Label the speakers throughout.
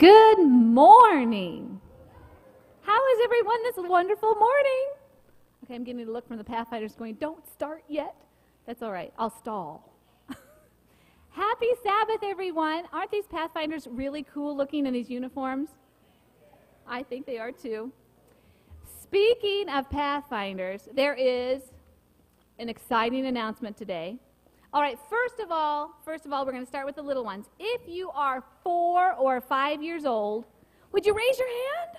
Speaker 1: Good morning. How is everyone this wonderful morning? Okay, I'm getting a look from the Pathfinders going, don't start yet. That's all right, I'll stall. Happy Sabbath, everyone. Aren't these Pathfinders really cool looking in these uniforms? I think they are too. Speaking of Pathfinders, there is an exciting announcement today. All right, first of all, first of all, we're going to start with the little ones. If you are four or five years old, would you raise your hand?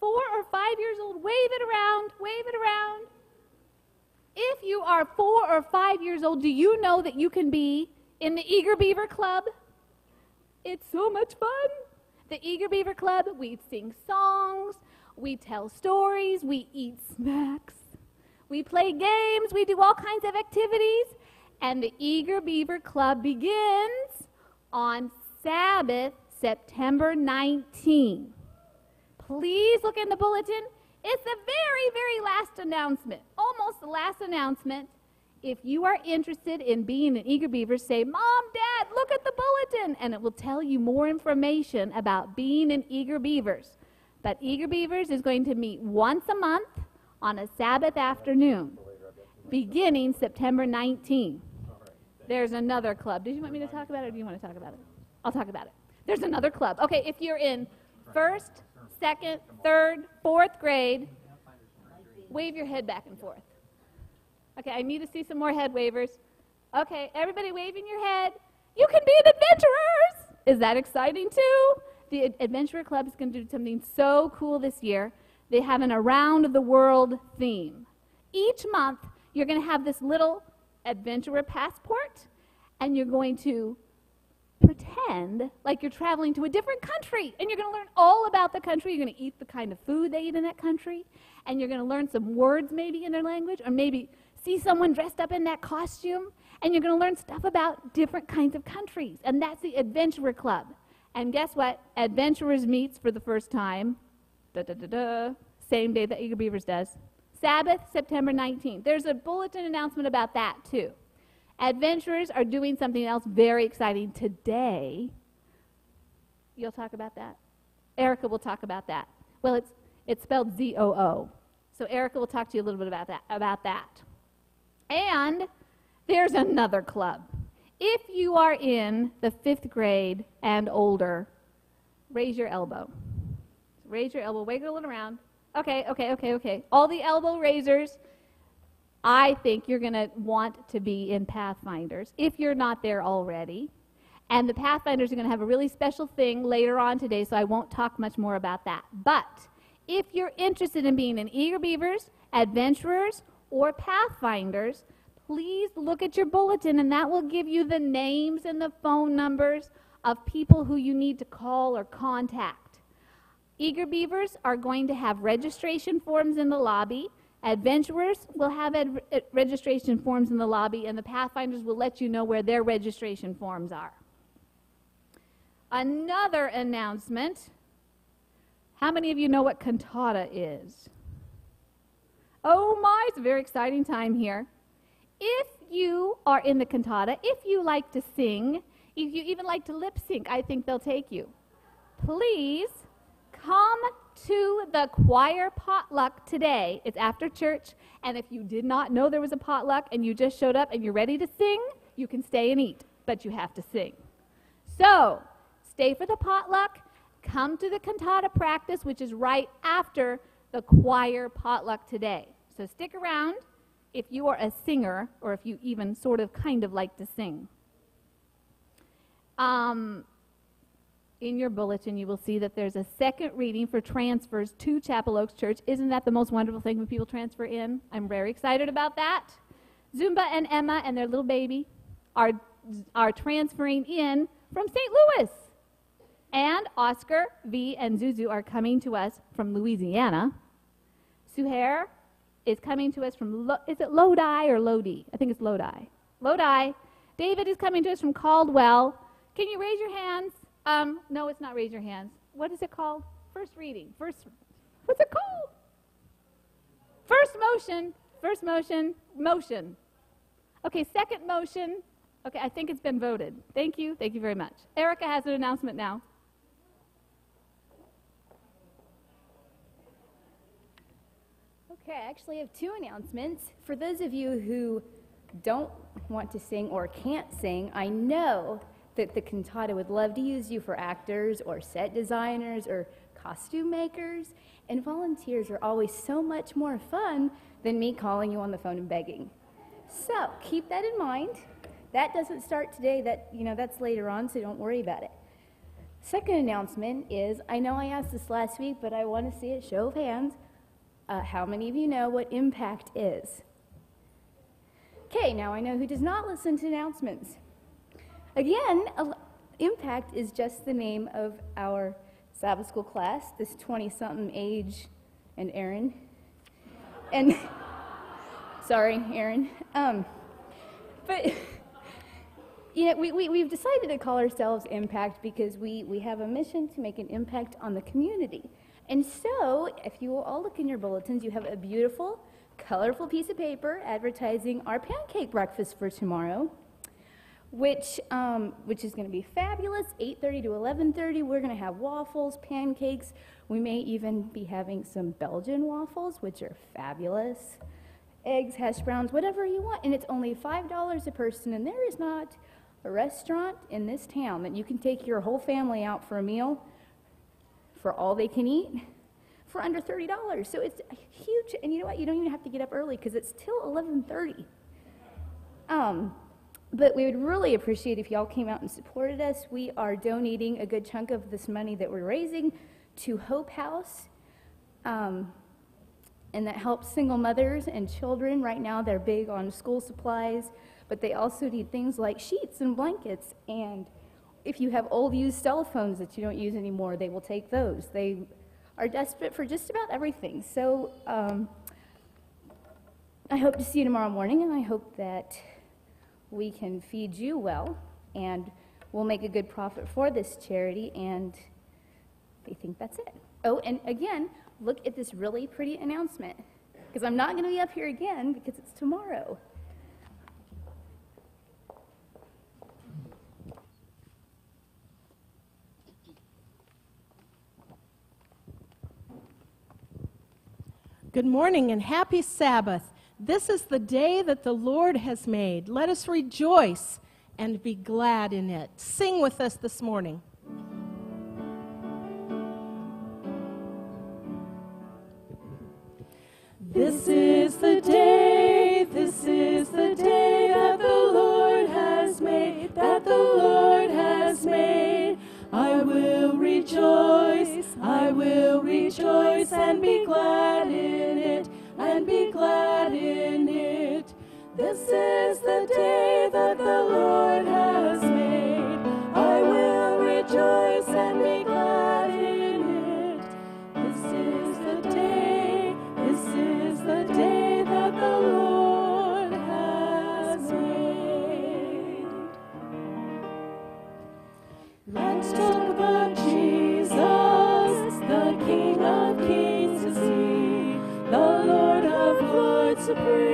Speaker 1: Four or five years old, wave it around, wave it around. If you are four or five years old, do you know that you can be in the Eager Beaver Club? It's so much fun. The Eager Beaver Club, we sing songs, we tell stories, we eat snacks, we play games, we do all kinds of activities and the Eager Beaver Club begins on Sabbath, September 19. Please look in the bulletin. It's the very, very last announcement, almost the last announcement. If you are interested in being an Eager Beaver, say, Mom, Dad, look at the bulletin, and it will tell you more information about being an Eager Beavers. But Eager Beavers is going to meet once a month on a Sabbath afternoon beginning September 19. There's another club. Did you want me to talk about it or do you want to talk about it? I'll talk about it. There's another club. Okay, if you're in first, second, third, fourth grade, wave your head back and forth. Okay, I need to see some more head wavers. Okay, everybody waving your head. You can be an adventurers! Is that exciting too? The Adventurer Club is going to do something so cool this year. They have an around the world theme. Each month, you're going to have this little adventurer passport, and you're going to pretend like you're traveling to a different country and you're going to learn all about the country. You're going to eat the kind of food they eat in that country, and you're going to learn some words maybe in their language, or maybe see someone dressed up in that costume, and you're going to learn stuff about different kinds of countries. And that's the Adventurer Club. And guess what? Adventurers meets for the first time, da da da da, same day that Eager Beavers does. Sabbath, September 19th. There's a bulletin announcement about that too. Adventurers are doing something else very exciting today. You'll talk about that? Erika will talk about that. Well, it's, it's spelled Z O O. So Erika will talk to you a little bit about that, about that. And there's another club. If you are in the fifth grade and older, raise your elbow. Raise your elbow, wiggle it around. Okay, okay, okay, okay. All the elbow raisers, I think you're going to want to be in Pathfinders if you're not there already. And the Pathfinders are going to have a really special thing later on today, so I won't talk much more about that. But if you're interested in being an Eager Beavers, Adventurers, or Pathfinders, please look at your bulletin, and that will give you the names and the phone numbers of people who you need to call or contact. Eager Beavers are going to have registration forms in the lobby. Adventurers will have uh, registration forms in the lobby, and the Pathfinders will let you know where their registration forms are. Another announcement. How many of you know what cantata is? Oh my, it's a very exciting time here. If you are in the cantata, if you like to sing, if you even like to lip sync, I think they'll take you. Please come to the choir potluck today. It's after church, and if you did not know there was a potluck and you just showed up and you're ready to sing, you can stay and eat, but you have to sing. So, stay for the potluck, come to the cantata practice, which is right after the choir potluck today. So, stick around if you are a singer or if you even sort of kind of like to sing. Um, in your bulletin, you will see that there's a second reading for transfers to Chapel Oaks Church. Isn't that the most wonderful thing when people transfer in? I'm very excited about that. Zumba and Emma and their little baby are, are transferring in from St. Louis. And Oscar, V, and Zuzu are coming to us from Louisiana. Suhair is coming to us from, Lo- is it Lodi or Lodi? I think it's Lodi. Lodi. David is coming to us from Caldwell. Can you raise your hands? Um, no, it's not raise your hands. What is it called? First reading. First, what's it called? First motion. First motion, motion. Okay, second motion. Okay, I think it's been voted. Thank you. Thank you very much. Erika has an announcement now.
Speaker 2: Okay, I actually have two announcements. For those of you who don't want to sing or can't sing, I know that the cantata would love to use you for actors or set designers or costume makers, and volunteers are always so much more fun than me calling you on the phone and begging. So keep that in mind. That doesn't start today, that, you know, that's later on, so don't worry about it. Second announcement is I know I asked this last week, but I want to see a show of hands. Uh, how many of you know what impact is? Okay, now I know who does not listen to announcements. Again, impact is just the name of our Sabbath school class, this 20 something age, and Aaron. And sorry, Aaron. Um, but you know, we, we, we've decided to call ourselves Impact because we, we have a mission to make an impact on the community. And so, if you will all look in your bulletins, you have a beautiful, colorful piece of paper advertising our pancake breakfast for tomorrow, which, um, which is going to be fabulous. 8.30 to 11.30, we're going to have waffles, pancakes. We may even be having some Belgian waffles, which are fabulous. Eggs, hash browns, whatever you want. And it's only $5 a person, and there is not a restaurant in this town that you can take your whole family out for a meal for all they can eat for under $30. So it's huge. And you know what? You don't even have to get up early because it's till 11:30. Um, but we would really appreciate if y'all came out and supported us. We are donating a good chunk of this money that we're raising to Hope House. Um, and that helps single mothers and children. Right now, they're big on school supplies but they also need things like sheets and blankets. And if you have old used cell phones that you don't use anymore, they will take those. They are desperate for just about everything. So um, I hope to see you tomorrow morning, and I hope that we can feed you well, and we'll make a good profit for this charity. And I think that's it. Oh, and again, look at this really pretty announcement, because I'm not going to be up here again because it's tomorrow.
Speaker 3: Good morning and happy Sabbath. This is the day that the Lord has made. Let us rejoice and be glad in it. Sing with us this morning.
Speaker 4: This is the day, this is the day that the Lord has made, that the Lord has made. I will rejoice, I will rejoice and be glad in it, and be glad in it. This is the day that the Lord has Supreme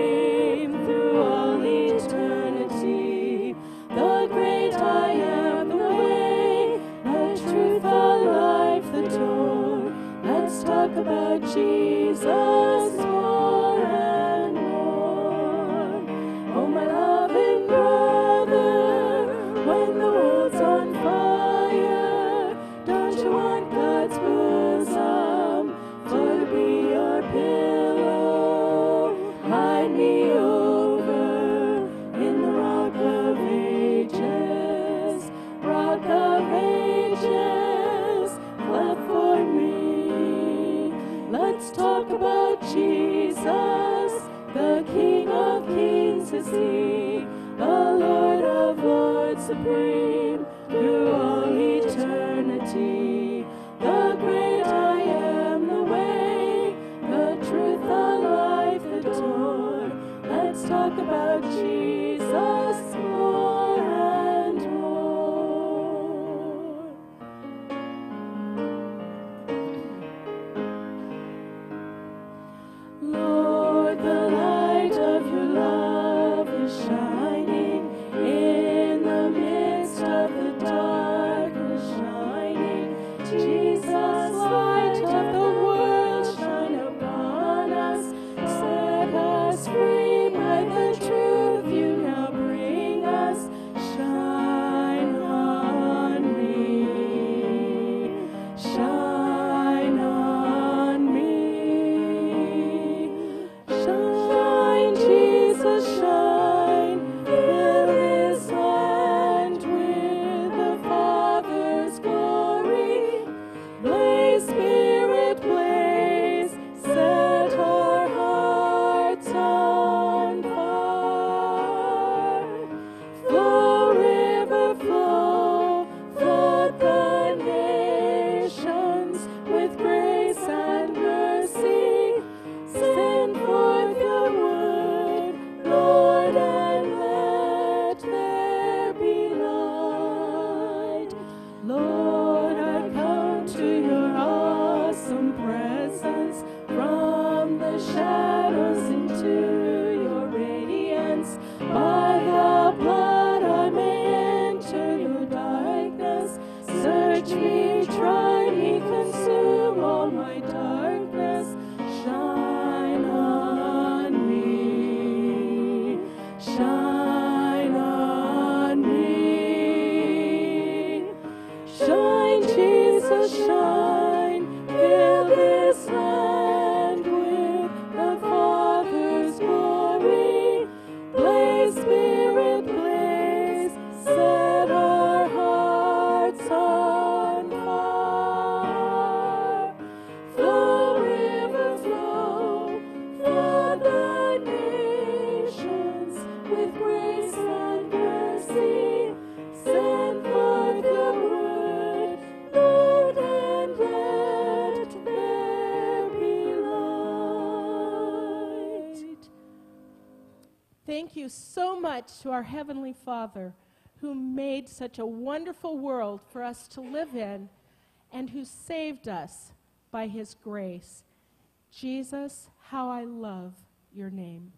Speaker 4: Teach me, try me, consume all my time. To our Heavenly Father who made such a wonderful world for us to live in and who saved us by his grace. Jesus, how I love your name.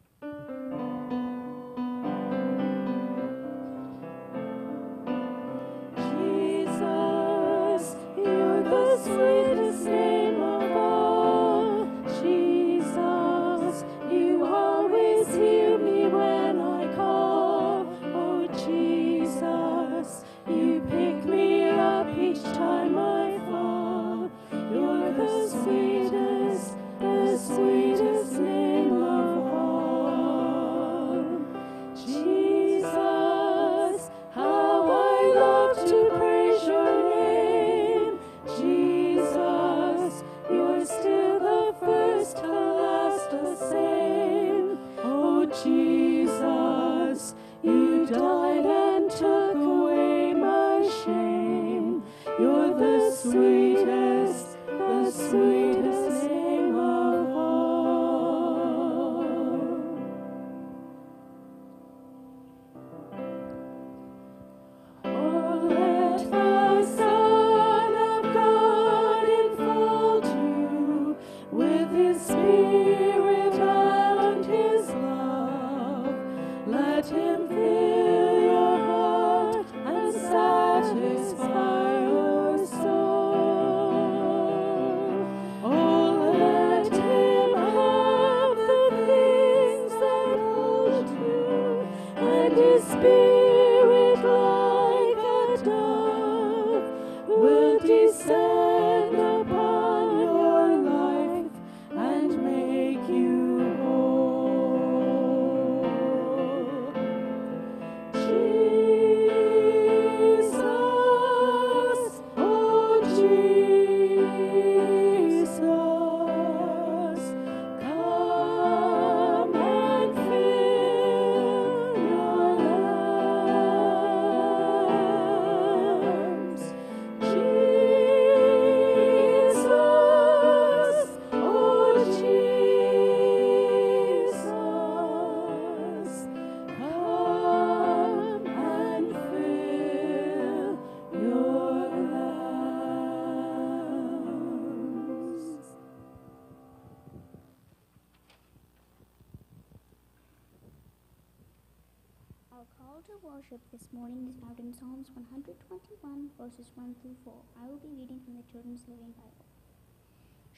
Speaker 5: Morning is found in Psalms 121, verses 1 through 4. I will be reading from the Children's Living Bible.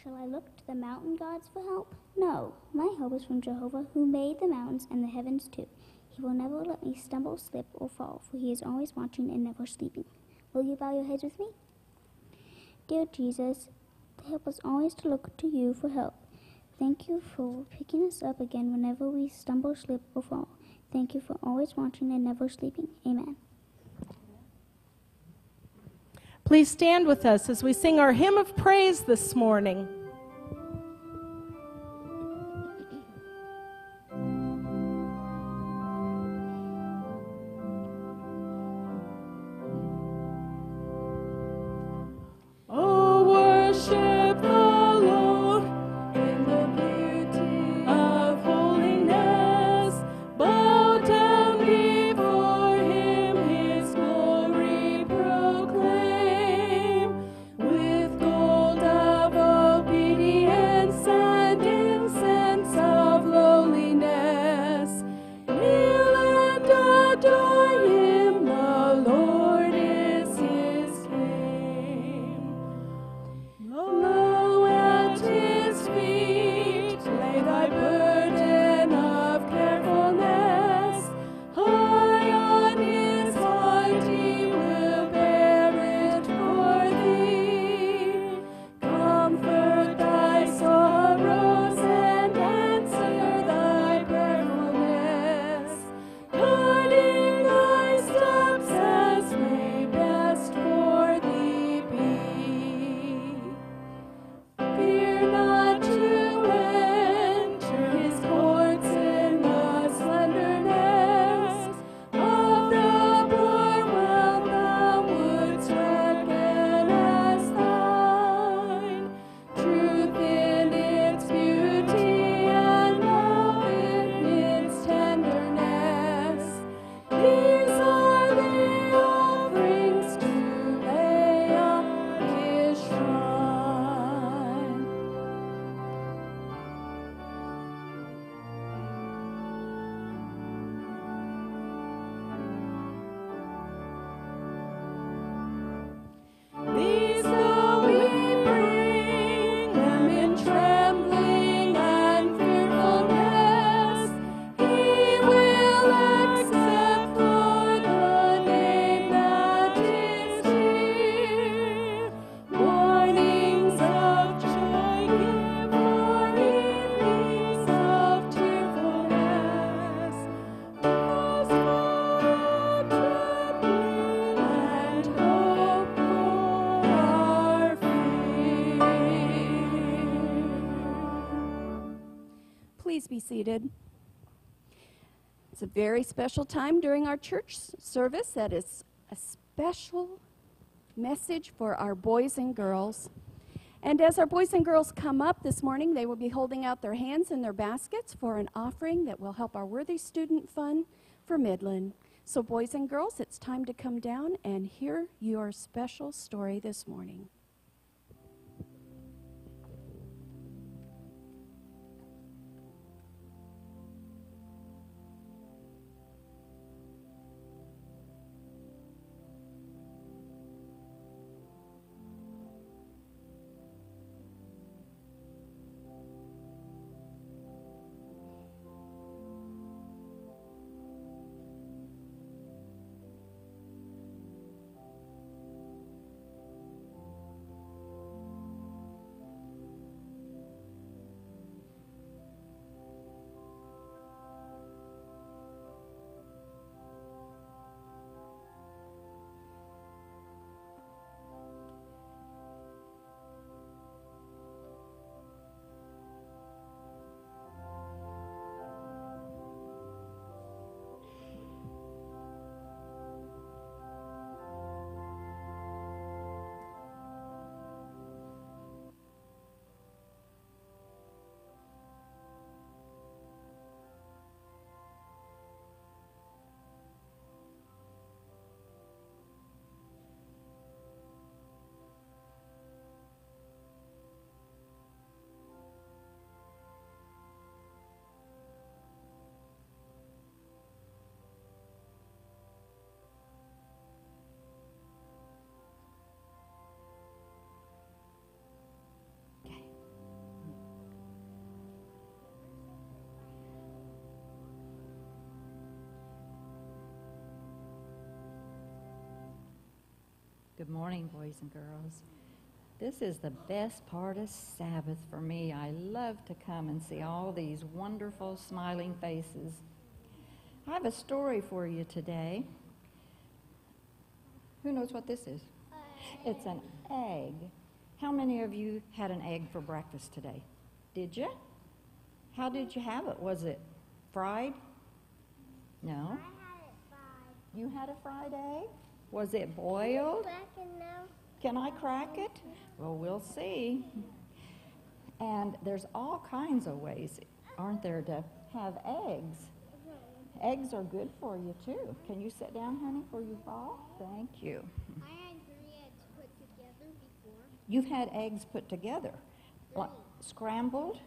Speaker 5: Shall I look to the mountain gods for help? No, my help is from Jehovah, who made the mountains and the heavens too. He will never let me stumble, slip, or fall, for he is always watching and never sleeping. Will you bow your heads with me? Dear Jesus, help us always to look to you for help. Thank you for picking us up again whenever we stumble, slip, or fall. Thank you for always watching and never sleeping. Amen.
Speaker 4: Please stand with us as we sing our hymn of praise this morning.
Speaker 6: Seated. It's a very special time during our church service that is a special message for our boys and girls. And as our boys and girls come up this morning, they will be holding out their hands in their baskets for an offering that will help our Worthy Student Fund for Midland. So, boys and girls, it's time to come down and hear your special story this morning.
Speaker 7: Good morning, boys and girls. This is the best part of Sabbath for me. I love to come and see all these wonderful smiling faces. I have a story for you today. Who knows what this is? It's an egg. How many of you had an egg for breakfast today? Did you? How did you have it? Was it fried? No. You had a fried egg? Was it boiled? Can I crack it? Well, we'll see. And there's all kinds of ways, aren't there, to have eggs? Mm-hmm. Eggs are good for you too. Can you sit down, honey, before you fall? Thank you.
Speaker 5: I had three eggs put together before.
Speaker 7: You've had eggs put together, like scrambled.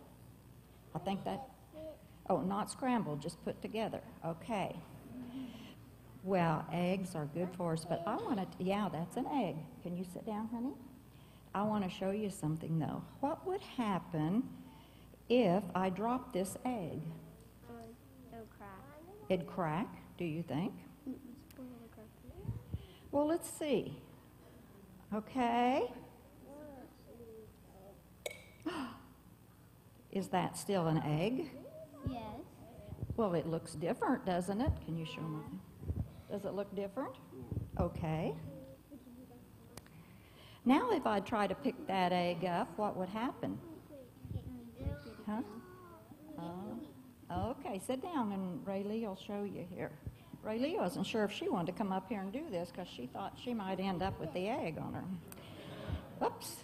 Speaker 7: I think that. Oh, not scrambled, just put together. Okay. Well, eggs are good for us, but I want to. Yeah, that's an egg. Can you sit down, honey? I want to show you something though. What would happen if I dropped this egg?
Speaker 5: No crack.
Speaker 7: It'd crack. Do you think? Well, let's see. Okay. Is that still an egg?
Speaker 5: Yes.
Speaker 7: Well, it looks different, doesn't it? Can you show me? Does it look different? Okay. Now, if I try to pick that egg up, what would happen? Huh? Oh, okay, sit down and Raylee will show you here. Raylee wasn't sure if she wanted to come up here and do this because she thought she might end up with the egg on her. Whoops.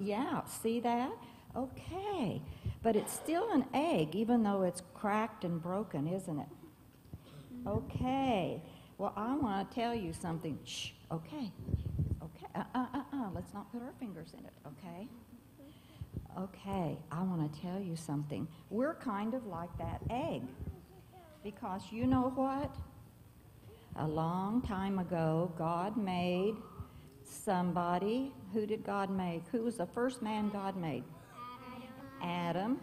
Speaker 7: Yeah, see that? Okay. But it's still an egg, even though it's cracked and broken, isn't it? Okay. Well, I want to tell you something. Shh. Okay. Okay. Uh, uh, uh, uh. Let's not put our fingers in it, okay? Okay. I want to tell you something. We're kind of like that egg. Because you know what? A long time ago, God made somebody. Who did God make? Who was the first man God made? Adam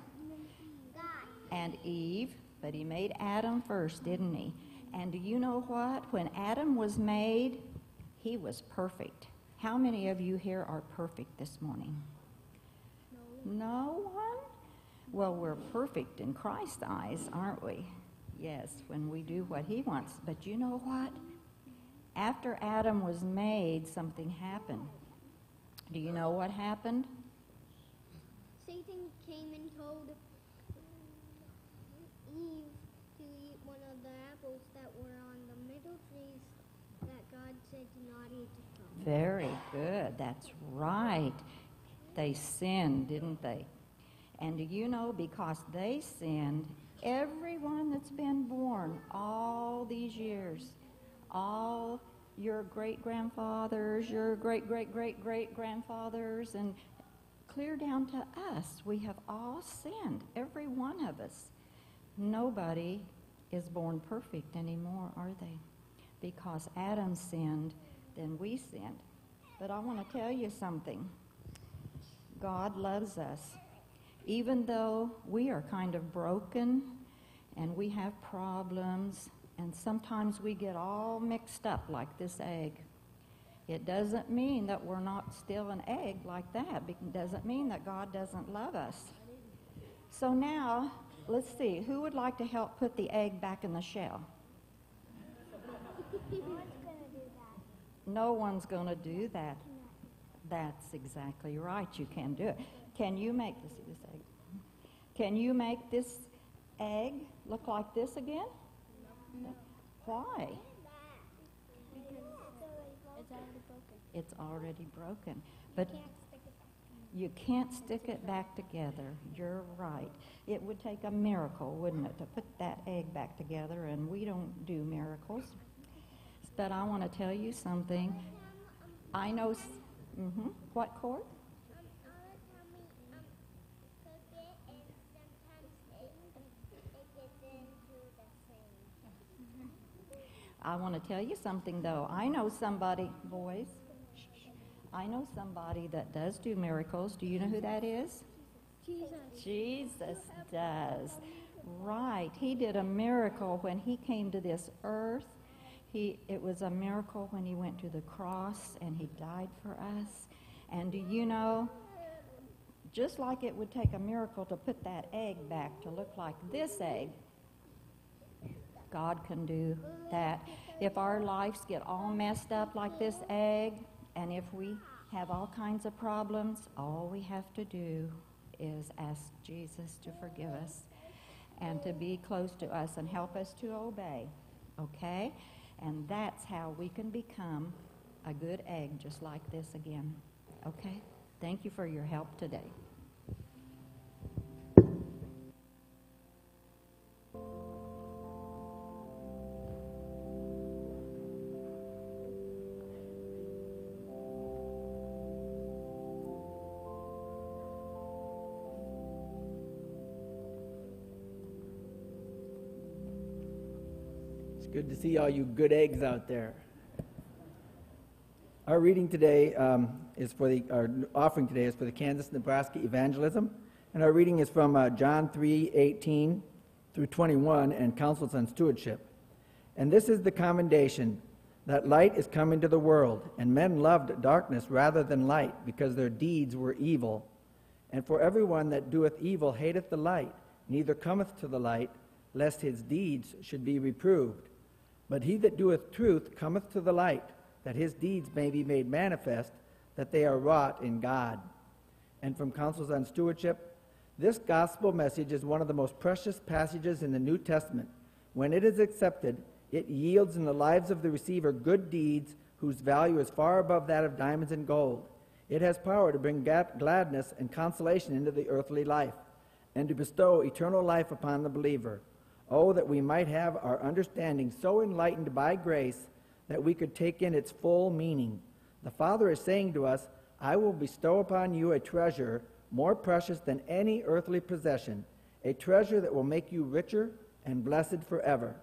Speaker 7: and Eve, but he made Adam first, didn't he? And do you know what? When Adam was made, he was perfect. How many of you here are perfect this morning? No one? Well, we're perfect in Christ's eyes, aren't we? Yes, when we do what he wants. But you know what? After Adam was made, something happened. Do you know what happened?
Speaker 5: Satan came and told
Speaker 7: That's right. They sinned, didn't they? And do you know, because they sinned, everyone that's been born all these years, all your great grandfathers, your great great great great grandfathers, and clear down to us, we have all sinned, every one of us. Nobody is born perfect anymore, are they? Because Adam sinned, then we sinned. But I want to tell you something. God loves us. Even though we are kind of broken and we have problems, and sometimes we get all mixed up like this egg. It doesn't mean that we're not still an egg like that. It doesn't mean that God doesn't love us. So now, let's see. Who would like to help put the egg back in the shell? No one's going to do that. That's exactly right. You can do it. Can you make this, this egg? Can you make this egg look like this again? No. Why? It's already broken. But you can't stick it back together. You're right. It would take a miracle, wouldn't it, to put that egg back together, and we don't do miracles. But I want to tell you something. I know. Mm-hmm. What, Court? I want to tell you something, though. I know somebody, boys. I know somebody that does do miracles. Do you know who that is? Jesus. Jesus does. Right. He did a miracle when he came to this earth. He, it was a miracle when he went to the cross and he died for us. And do you know, just like it would take a miracle to put that egg back to look like this egg, God can do that. If our lives get all messed up like this egg, and if we have all kinds of problems, all we have to do is ask Jesus to forgive us and to be close to us and help us to obey. Okay? And that's how we can become a good egg just like this again. Okay? Thank you for your help today.
Speaker 8: Good to see all you good eggs out there. Our reading today um, is for the, our offering today is for the Kansas Nebraska evangelism. And our reading is from uh, John 3 18 through 21 and Counsels on Stewardship. And this is the commendation that light is come into the world, and men loved darkness rather than light, because their deeds were evil. And for everyone that doeth evil hateth the light, neither cometh to the light, lest his deeds should be reproved. But he that doeth truth cometh to the light, that his deeds may be made manifest, that they are wrought in God. And from Counsels on Stewardship, this gospel message is one of the most precious passages in the New Testament. When it is accepted, it yields in the lives of the receiver good deeds whose value is far above that of diamonds and gold. It has power to bring gladness and consolation into the earthly life, and to bestow eternal life upon the believer. Oh, that we might have our understanding so enlightened by grace that we could take in its full meaning. The Father is saying to us, I will bestow upon you a treasure more precious than any earthly possession, a treasure that will make you richer and blessed forever.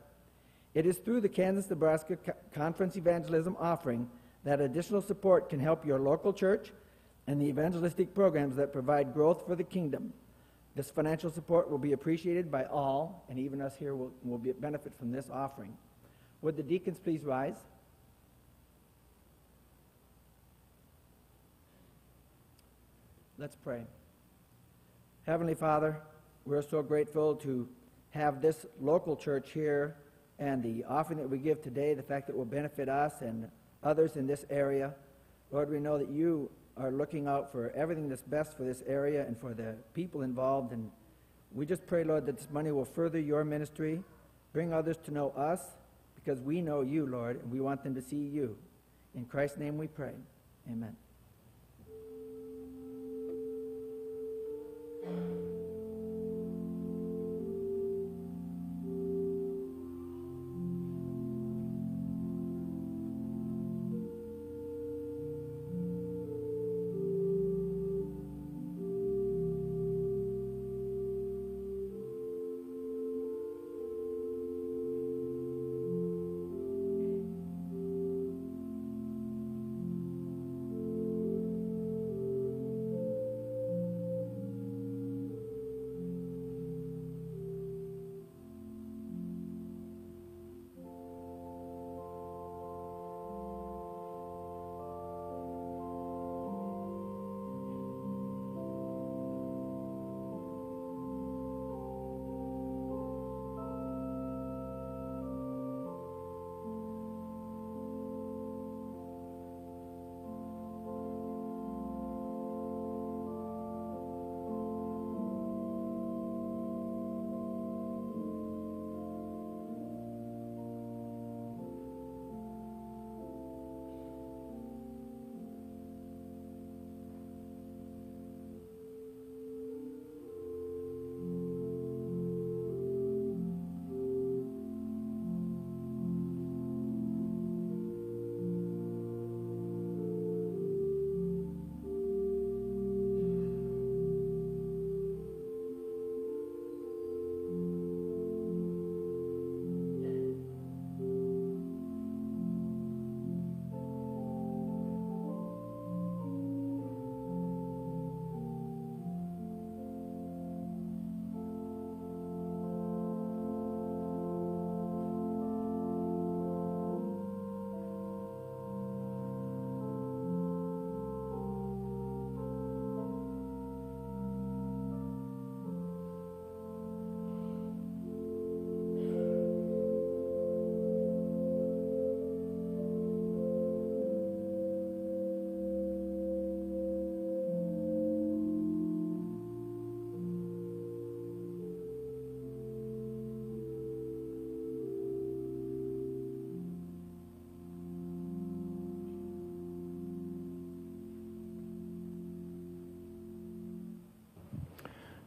Speaker 8: It is through the Kansas Nebraska Conference Evangelism offering that additional support can help your local church and the evangelistic programs that provide growth for the kingdom. This financial support will be appreciated by all, and even us here will, will be, benefit from this offering. Would the deacons please rise? Let's pray. Heavenly Father, we're so grateful to have this local church here and the offering that we give today, the fact that it will benefit us and others in this area. Lord, we know that you are looking out for everything that's best for this area and for the people involved. And we just pray, Lord, that this money will further your ministry, bring others to know us, because we know you, Lord, and we want them to see you. In Christ's name we pray. Amen.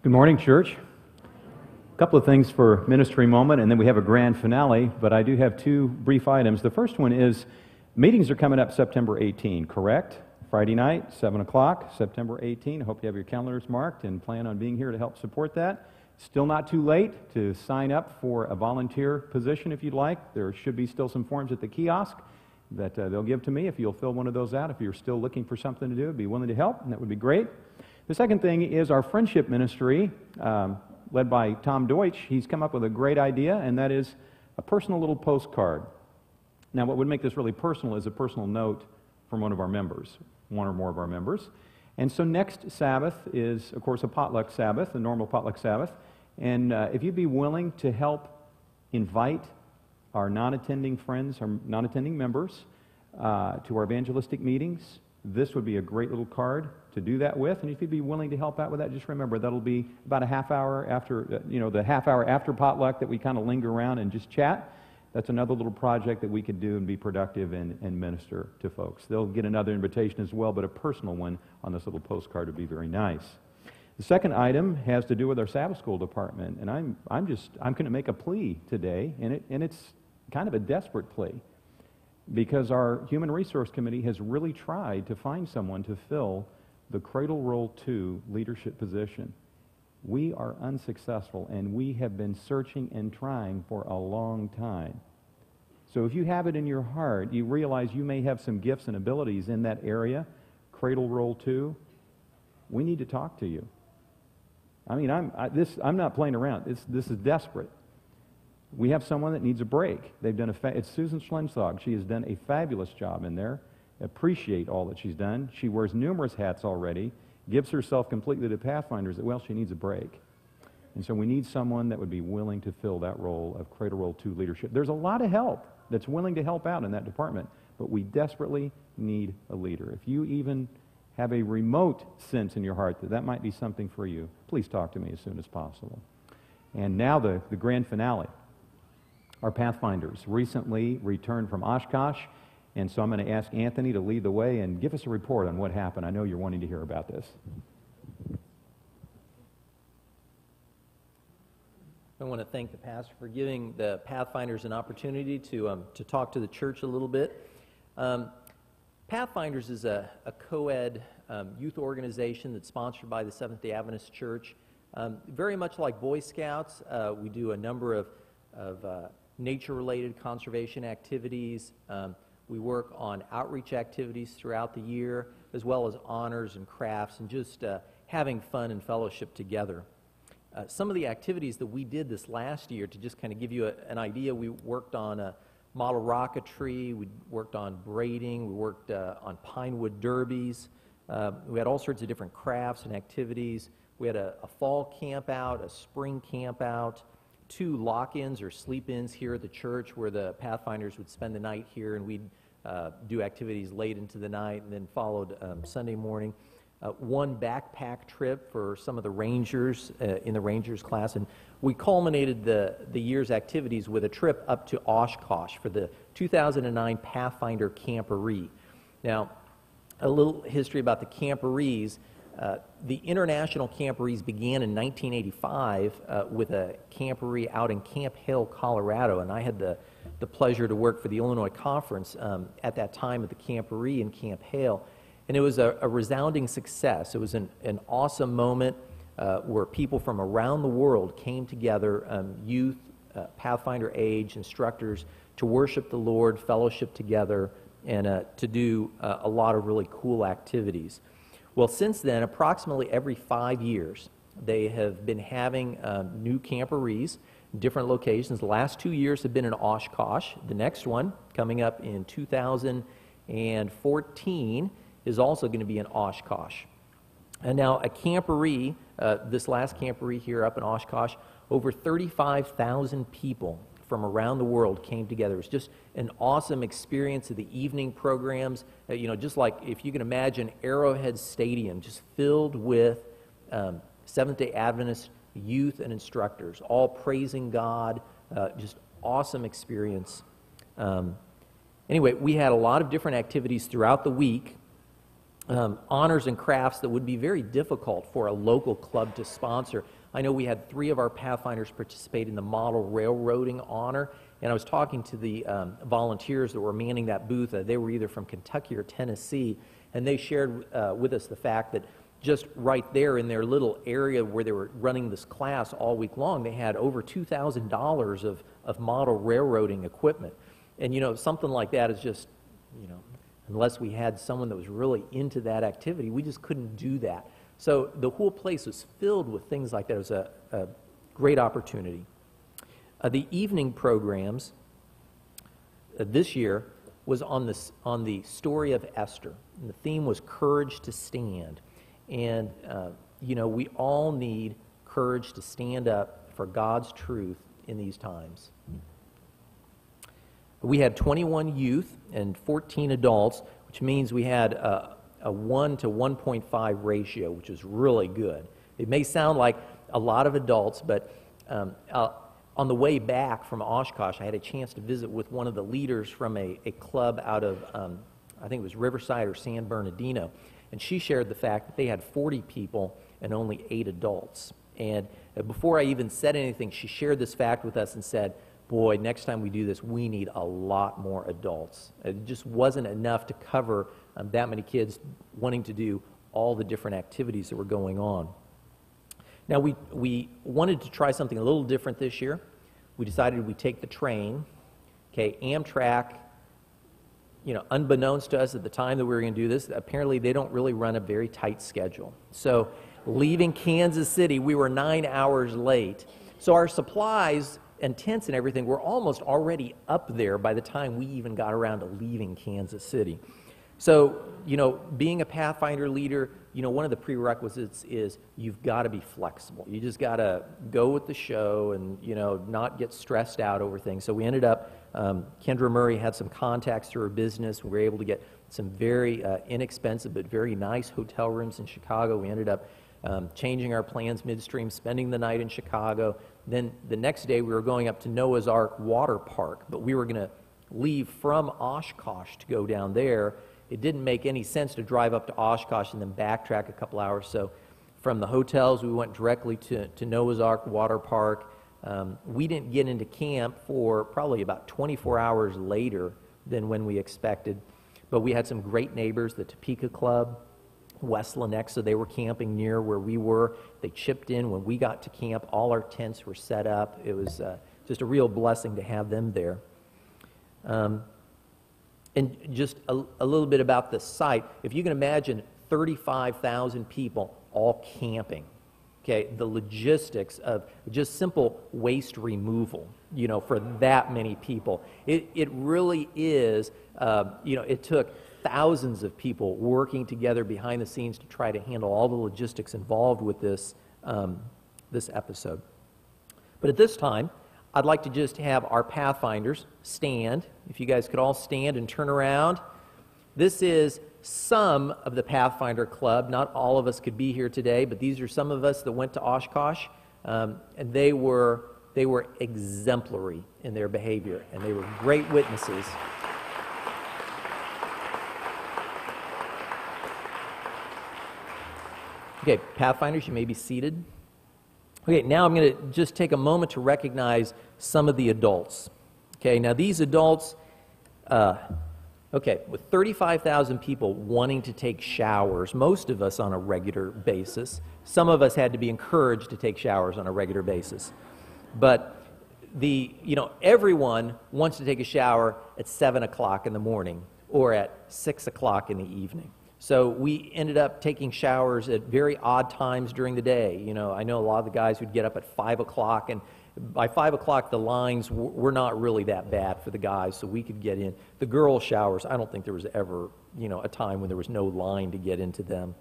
Speaker 9: Good morning, church. A couple of things for ministry moment, and then we have a grand finale, but I do have two brief items. The first one is meetings are coming up September 18, correct? Friday night, 7 o'clock, September 18. I hope you have your calendars marked and plan on being here to help support that. Still not too late to sign up for a volunteer position if you'd like. There should be still some forms at the kiosk that uh, they'll give to me if you'll fill one of those out. If you're still looking for something to do, be willing to help, and that would be great. The second thing is our friendship ministry, um, led by Tom Deutsch. He's come up with a great idea, and that is a personal little postcard. Now, what would make this really personal is a personal note from one of our members, one or more of our members. And so next Sabbath is, of course, a potluck Sabbath, a normal potluck Sabbath. And uh, if you'd be willing to help invite our non attending friends, our non attending members, uh, to our evangelistic meetings, this would be a great little card to do that with. And if you'd be willing to help out with that, just remember that'll be about a half hour after, uh, you know, the half hour after potluck that we kind of linger around and just chat. That's another little project that we could do and be productive and, and minister to folks. They'll get another invitation as well, but a personal one on this little postcard would be very nice. The second item has to do with our Sabbath school department, and I'm, I'm just I'm going to make a plea today, and, it, and it's kind of a desperate plea because our Human Resource Committee has really tried to find someone to fill the Cradle Roll 2 leadership position. We are unsuccessful, and we have been searching and trying for a long time. So if you have it in your heart, you realize you may have some gifts and abilities in that area, Cradle Roll 2, we need to talk to you. I mean, I'm, I, this, I'm not playing around. This, this is desperate. We have someone that needs a break. They've done a fa- it's Susan Schlinsog. She has done a fabulous job in there. Appreciate all that she's done. She wears numerous hats already, gives herself completely to Pathfinders that, well, she needs a break. And so we need someone that would be willing to fill that role of Cradle Roll 2 leadership. There's a lot of help that's willing to help out in that department, but we desperately need a leader. If you even have a remote sense in your heart that that might be something for you, please talk to me as soon as possible. And now the, the grand finale. Our Pathfinders recently returned from Oshkosh, and so I'm going to ask Anthony to lead the way and give us a report on what happened. I know you're wanting to hear about this.
Speaker 10: I want to thank the pastor for giving the Pathfinders an opportunity to, um, to talk to the church a little bit. Um, Pathfinders is a, a co ed um, youth organization that's sponsored by the Seventh day Adventist Church. Um, very much like Boy Scouts, uh, we do a number of, of uh, nature related conservation activities. Um, we work on outreach activities throughout the year, as well as honors and crafts, and just uh, having fun and fellowship together. Uh, some of the activities that we did this last year, to just kind of give you a, an idea, we worked on a model rocketry, we worked on braiding, we worked uh, on pine wood derbies. Uh, we had all sorts of different crafts and activities. We had a, a fall camp out, a spring camp out, two lock ins or sleep ins here at the church where the Pathfinders would spend the night here and we'd uh, do activities late into the night and then followed um, Sunday morning. Uh, one backpack trip for some of the Rangers uh, in the Rangers class, and we culminated the, the year's activities with a trip up to Oshkosh for the 2009 Pathfinder Camporee. Now, a little history about the Camporees. Uh, the international camporees began in 1985 uh, with a camporee out in Camp Hale, Colorado, and I had the, the pleasure to work for the Illinois Conference um, at that time at the camporee in Camp Hale. And it was a, a resounding success. It was an, an awesome moment uh, where people from around the world came together, um, youth, uh, Pathfinder age, instructors, to worship the Lord, fellowship together, and uh, to do a lot of really cool activities. Well, since then, approximately every five years, they have been having um, new camporees, different locations. The last two years have been in Oshkosh. The next one, coming up in 2014, is also going to be in Oshkosh. And now a camporee, uh, this last camporee here up in Oshkosh, over 35,000 people from around the world came together. It was just an awesome experience of the evening programs. Uh, you know, just like if you can imagine Arrowhead Stadium just filled with um, Seventh day Adventist youth and instructors, all praising God. Uh, just awesome experience. Um, anyway, we had a lot of different activities throughout the week. Um, honors and crafts that would be very difficult for a local club to sponsor. I know we had three of our Pathfinders participate in the model railroading honor, and I was talking to the um, volunteers that were manning that booth. Uh, they were either from Kentucky or Tennessee, and they shared uh, with us the fact that just right there in their little area where they were running this class all week long, they had over $2,000 of, of model railroading equipment. And, you know, something like that is just, you know, unless we had someone that was really into that activity, we just couldn't do that. So the whole place was filled with things like that. It was a, a great opportunity. Uh, the evening programs uh, this year was on, this, on the story of Esther. And the theme was courage to stand. And, uh, you know, we all need courage to stand up for God's truth in these times. We had 21 youth and 14 adults, which means we had uh, a 1 to 1.5 ratio, which is really good. It may sound like a lot of adults, but um, uh, on the way back from Oshkosh, I had a chance to visit with one of the leaders from a, a club out of, um, I think it was Riverside or San Bernardino. And she shared the fact that they had 40 people and only eight adults. And uh, before I even said anything, she shared this fact with us and said, Boy, next time we do this, we need a lot more adults. It just wasn't enough to cover um, that many kids wanting to do all the different activities that were going on. Now, we, we wanted to try something a little different this year. We decided we'd take the train. Okay, Amtrak, you know, unbeknownst to us at the time that we were going to do this, apparently they don't really run a very tight schedule. So, leaving Kansas City, we were nine hours late. So, our supplies and tents and everything were almost already up there by the time we even got around to leaving Kansas City. So, you know, being a Pathfinder leader, you know, one of the prerequisites is you've got to be flexible. You just got to go with the show and, you know, not get stressed out over things. So we ended up, um, Kendra Murray had some contacts through her business. We were able to get some very uh, inexpensive but very nice hotel rooms in Chicago. We ended up um, changing our plans midstream, spending the night in Chicago. Then the next day we were going up to Noah's Ark Water Park, but we were going to leave from Oshkosh to go down there it didn't make any sense to drive up to Oshkosh and then backtrack a couple hours. So from the hotels, we went directly to, to Noah's Ark Water Park. Um, we didn't get into camp for probably about 24 hours later than when we expected, but we had some great neighbors, the Topeka Club, West Lenexa, they were camping near where we were. They chipped in when we got to camp. All our tents were set up. It was uh, just a real blessing to have them there. Um, and just a, a little bit about the site. If you can imagine 35,000 people all camping, okay, the logistics of just simple waste removal, you know, for that many people. It, it really is, uh, you know, it took thousands of people working together behind the scenes to try to handle all the logistics involved with this, um, this episode. But at this time, I'd like to just have our Pathfinders stand. If you guys could all stand and turn around. This is some of the Pathfinder Club. Not all of us could be here today, but these are some of us that went to Oshkosh, um, and they were, they were exemplary in their behavior, and they were great witnesses. Okay, Pathfinders, you may be seated. Okay, now I'm going to just take a moment to recognize some of the adults. Okay, now these adults, uh, okay, with 35,000 people wanting to take showers, most of us on a regular basis, some of us had to be encouraged to take showers on a regular basis. But the, you know, everyone wants to take a shower at 7 o'clock in the morning or at 6 o'clock in the evening. So we ended up taking showers at very odd times during the day. You know, I know a lot of the guys would get up at 5 o'clock, and by 5 o'clock, the lines w- were not really that bad for the guys, so we could get in. The girl showers, I don't think there was ever, you know, a time when there was no line to get into them.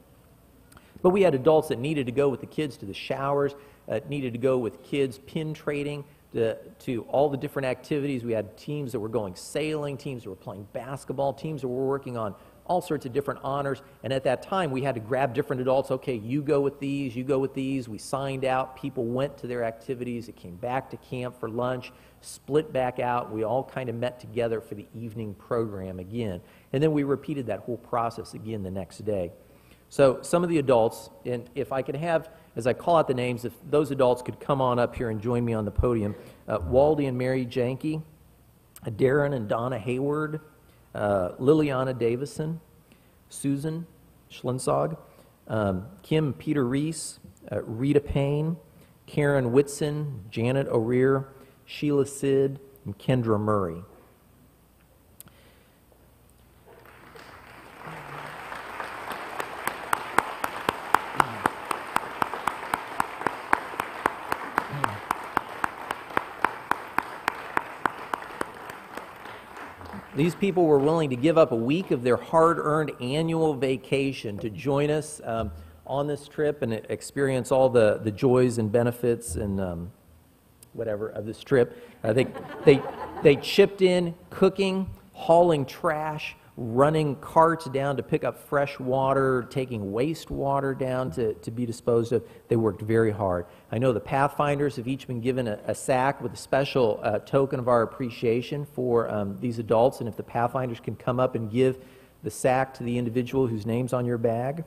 Speaker 10: But we had adults that needed to go with the kids to the showers, uh, needed to go with kids pin trading, to, to all the different activities. We had teams that were going sailing, teams that were playing basketball, teams that were working on all sorts of different honors. And at that time, we had to grab different adults. Okay, you go with these, you go with these. We signed out. People went to their activities. It came back to camp for lunch, split back out. We all kind of met together for the evening program again. And then we repeated that whole process again the next day. So some of the adults, and if I could have, as I call out the names, if those adults could come on up here and join me on the podium, uh, Waldy and Mary Janke, uh, Darren and Donna Hayward, uh, Liliana Davison, Susan Schlinsog, um, Kim Peter Reese, uh, Rita Payne, Karen Whitson, Janet O'Rear, Sheila Sid, and Kendra Murray. These people were willing to give up a week of their hard earned annual vacation to join us um, on this trip and experience all the, the joys and benefits and um, whatever of this trip. Uh, they, they, they chipped in cooking, hauling trash, running carts down to pick up fresh water, taking wastewater down to, to be disposed of. They worked very hard. I know the Pathfinders have each been given a, a sack with a special uh, token of our appreciation for um, these adults. And if the Pathfinders can come up and give the sack to the individual whose name's on your bag.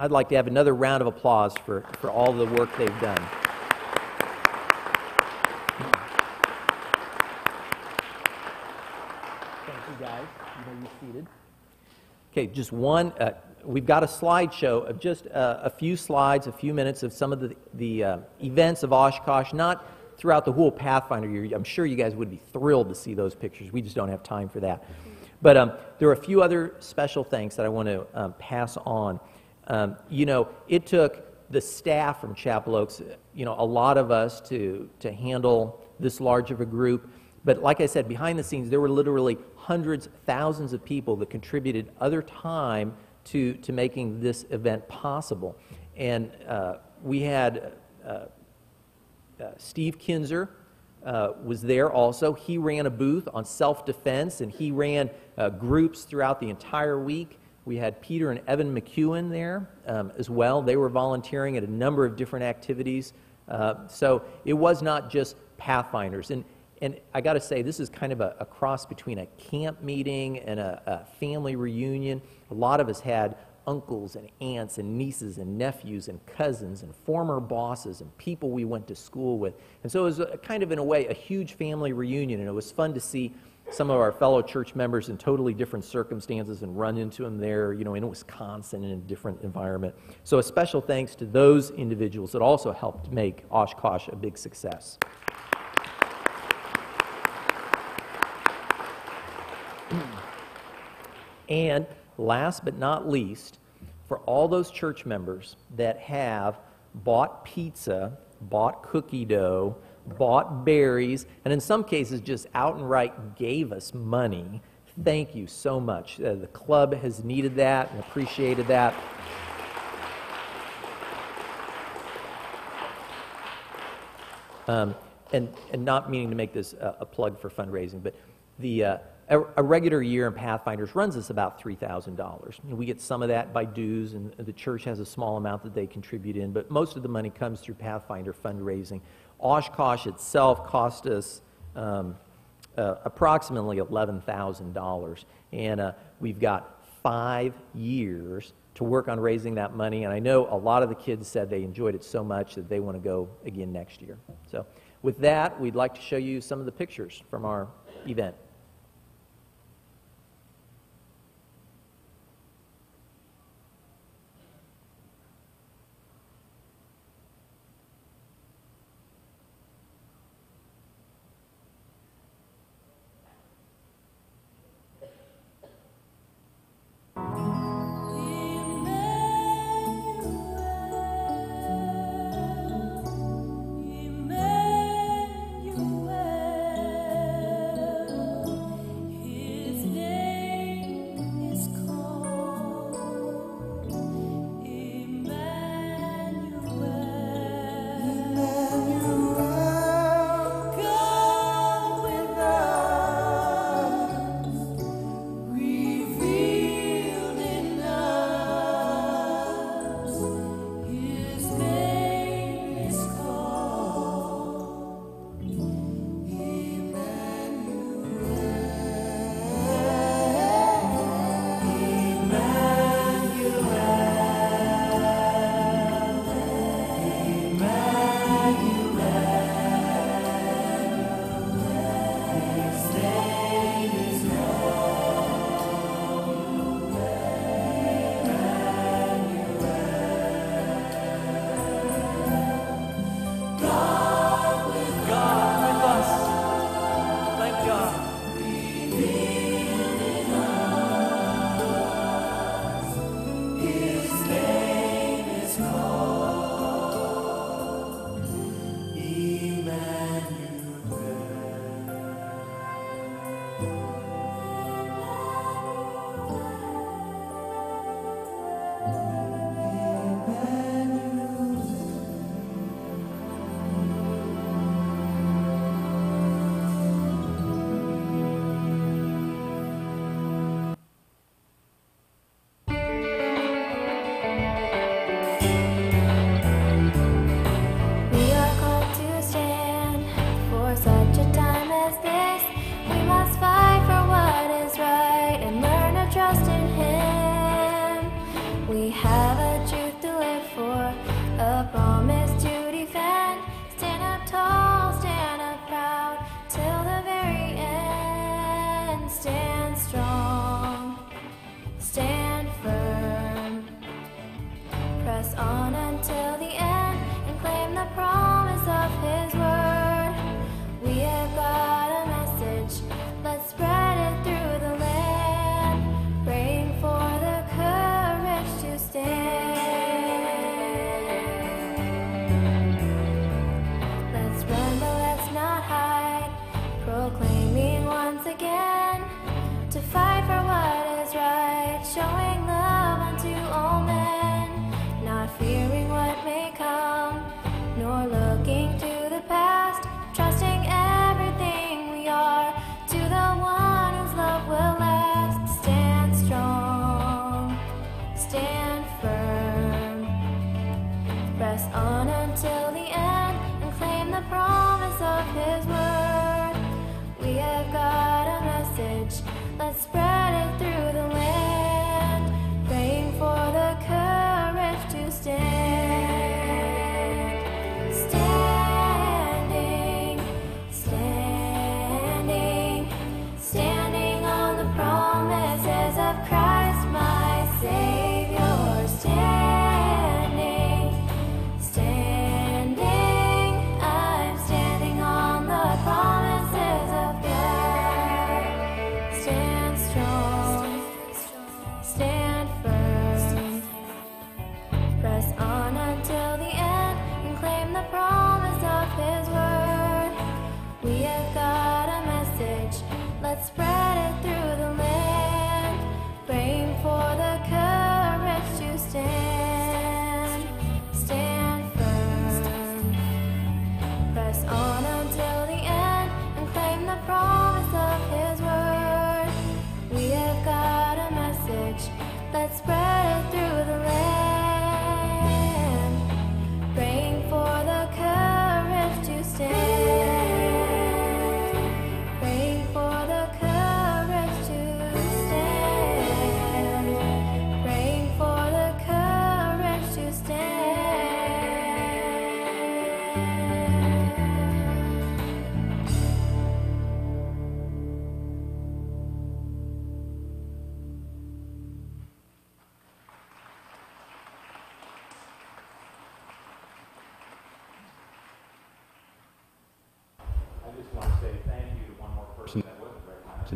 Speaker 10: I'd like to have another round of applause for, for all the work they've done. Thank you, guys. You may be seated. Okay, just one. Uh, we've got a slideshow of just uh, a few slides, a few minutes of some of the, the uh, events of Oshkosh, not throughout the whole Pathfinder year. I'm sure you guys would be thrilled to see those pictures. We just don't have time for that. But um, there are a few other special thanks that I want to um, pass on. Um, you know, it took the staff from Chapel Oaks, you know, a lot of us to, to handle this large of a group. But like I said, behind the scenes, there were literally hundreds, thousands of people that contributed other time to, to making this event possible. And uh, we had uh, uh, Steve Kinzer uh, was there also. He ran a booth on self defense and he ran uh, groups throughout the entire week. We had Peter and Evan McEwen there um, as well. They were volunteering at a number of different activities. Uh, so it was not just Pathfinders. And, and I got to say, this is kind of a, a, cross between a camp meeting and a, a family reunion. A lot of us had uncles and aunts and nieces and nephews and cousins and former bosses and people we went to school with. And so it was a, kind of, in a way, a huge family reunion, and it was fun to see some of our fellow church members in totally different circumstances and run into them there, you know, in Wisconsin in a different environment. So a special thanks to those individuals that also helped make Oshkosh a big success. and last but not least, for all those church members that have bought pizza, bought cookie dough, bought berries, and in some cases just out and right gave us money. Thank you so much. Uh, the club has needed that and appreciated that. Um, and, and not meaning to make this a, a plug for fundraising, but the, uh, a, a, regular year in Pathfinders runs us about $3,000. We get some of that by dues, and the church has a small amount that they contribute in, but most of the money comes through Pathfinder fundraising. Oshkosh itself cost us um, uh, approximately $11,000, and uh, we've got five years to work on raising that money. And I know a lot of the kids said they enjoyed it so much that they want to go again next year. So, with that, we'd like to show you some of the pictures from our event.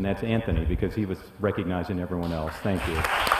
Speaker 11: and
Speaker 9: that's Anthony because he was recognizing everyone else. Thank you.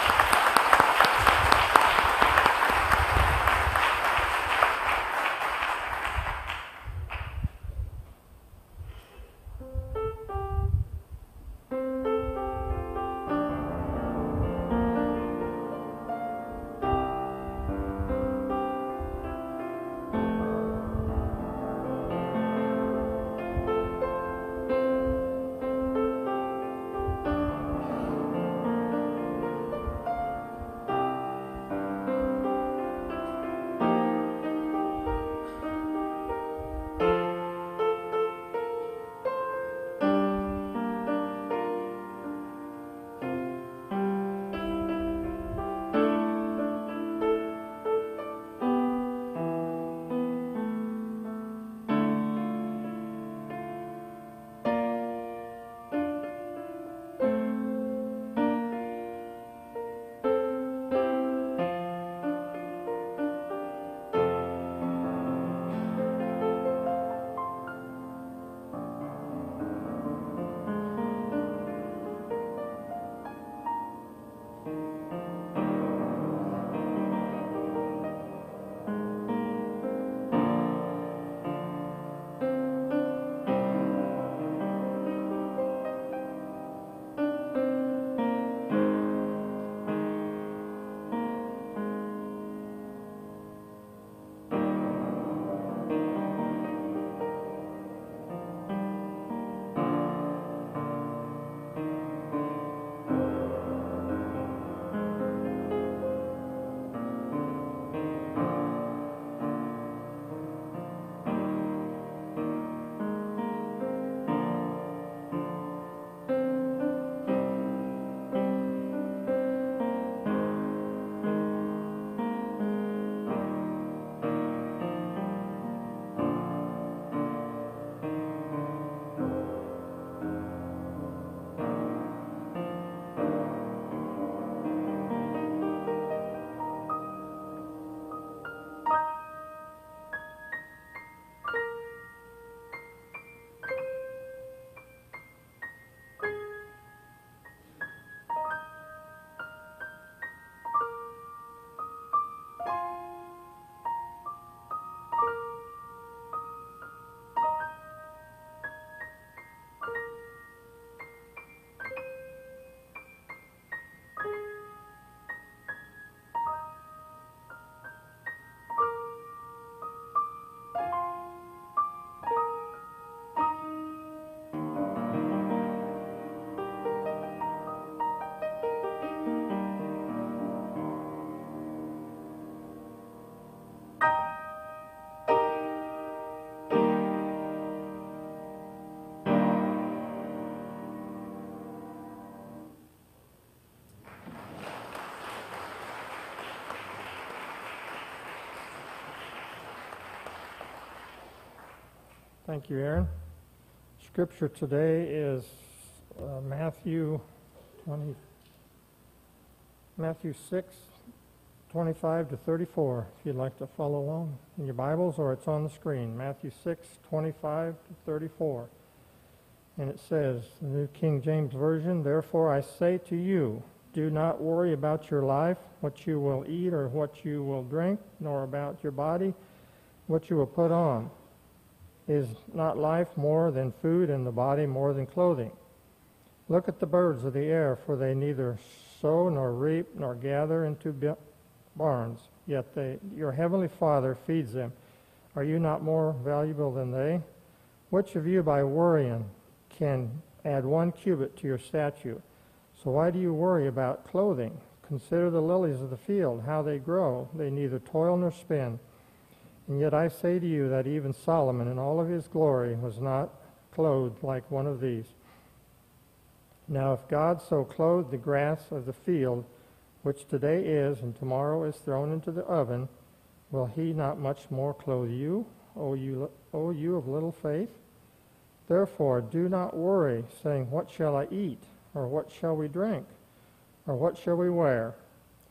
Speaker 12: Thank you, Erin. Scripture today is uh, Matthew 20, Matthew 6, 25 to 34, if you'd like to follow along in your Bibles, or it's on the screen. Matthew 6, 25 to 34. And it says, the New King James Version, Therefore I say to you, do not worry about your life, what you will eat or what you will drink, nor about your body, what you will put on. Is not life more than food, and the body more than clothing? Look at the birds of the air, for they neither sow nor reap nor gather into barns, yet they, your heavenly Father feeds them. Are you not more valuable than they? Which of you, by worrying, can add one cubit to your stature? So why do you worry about clothing? Consider the lilies of the field, how they grow. They neither toil nor spin. And yet I say to you that even Solomon in all of his glory was not clothed like one of these. Now if God so clothed the grass of the field, which today is and tomorrow is thrown into the oven, will he not much more clothe you, O you, o you of little faith? Therefore do not worry, saying, What shall I eat? Or what shall we drink? Or what shall we wear?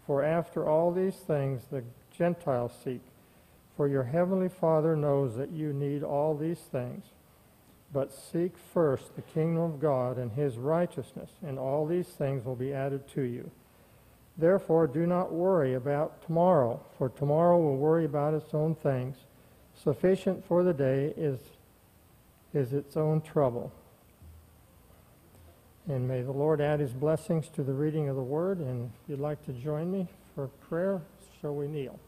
Speaker 12: For after all these things the Gentiles seek. For your heavenly Father knows that you need all these things. But seek first the kingdom of God and his righteousness, and all these things will be added to you. Therefore, do not worry about tomorrow, for tomorrow will worry about its own things. Sufficient for the day is, is its own trouble. And may the Lord add his blessings to the reading of the word. And if you'd like to join me for prayer, shall we kneel?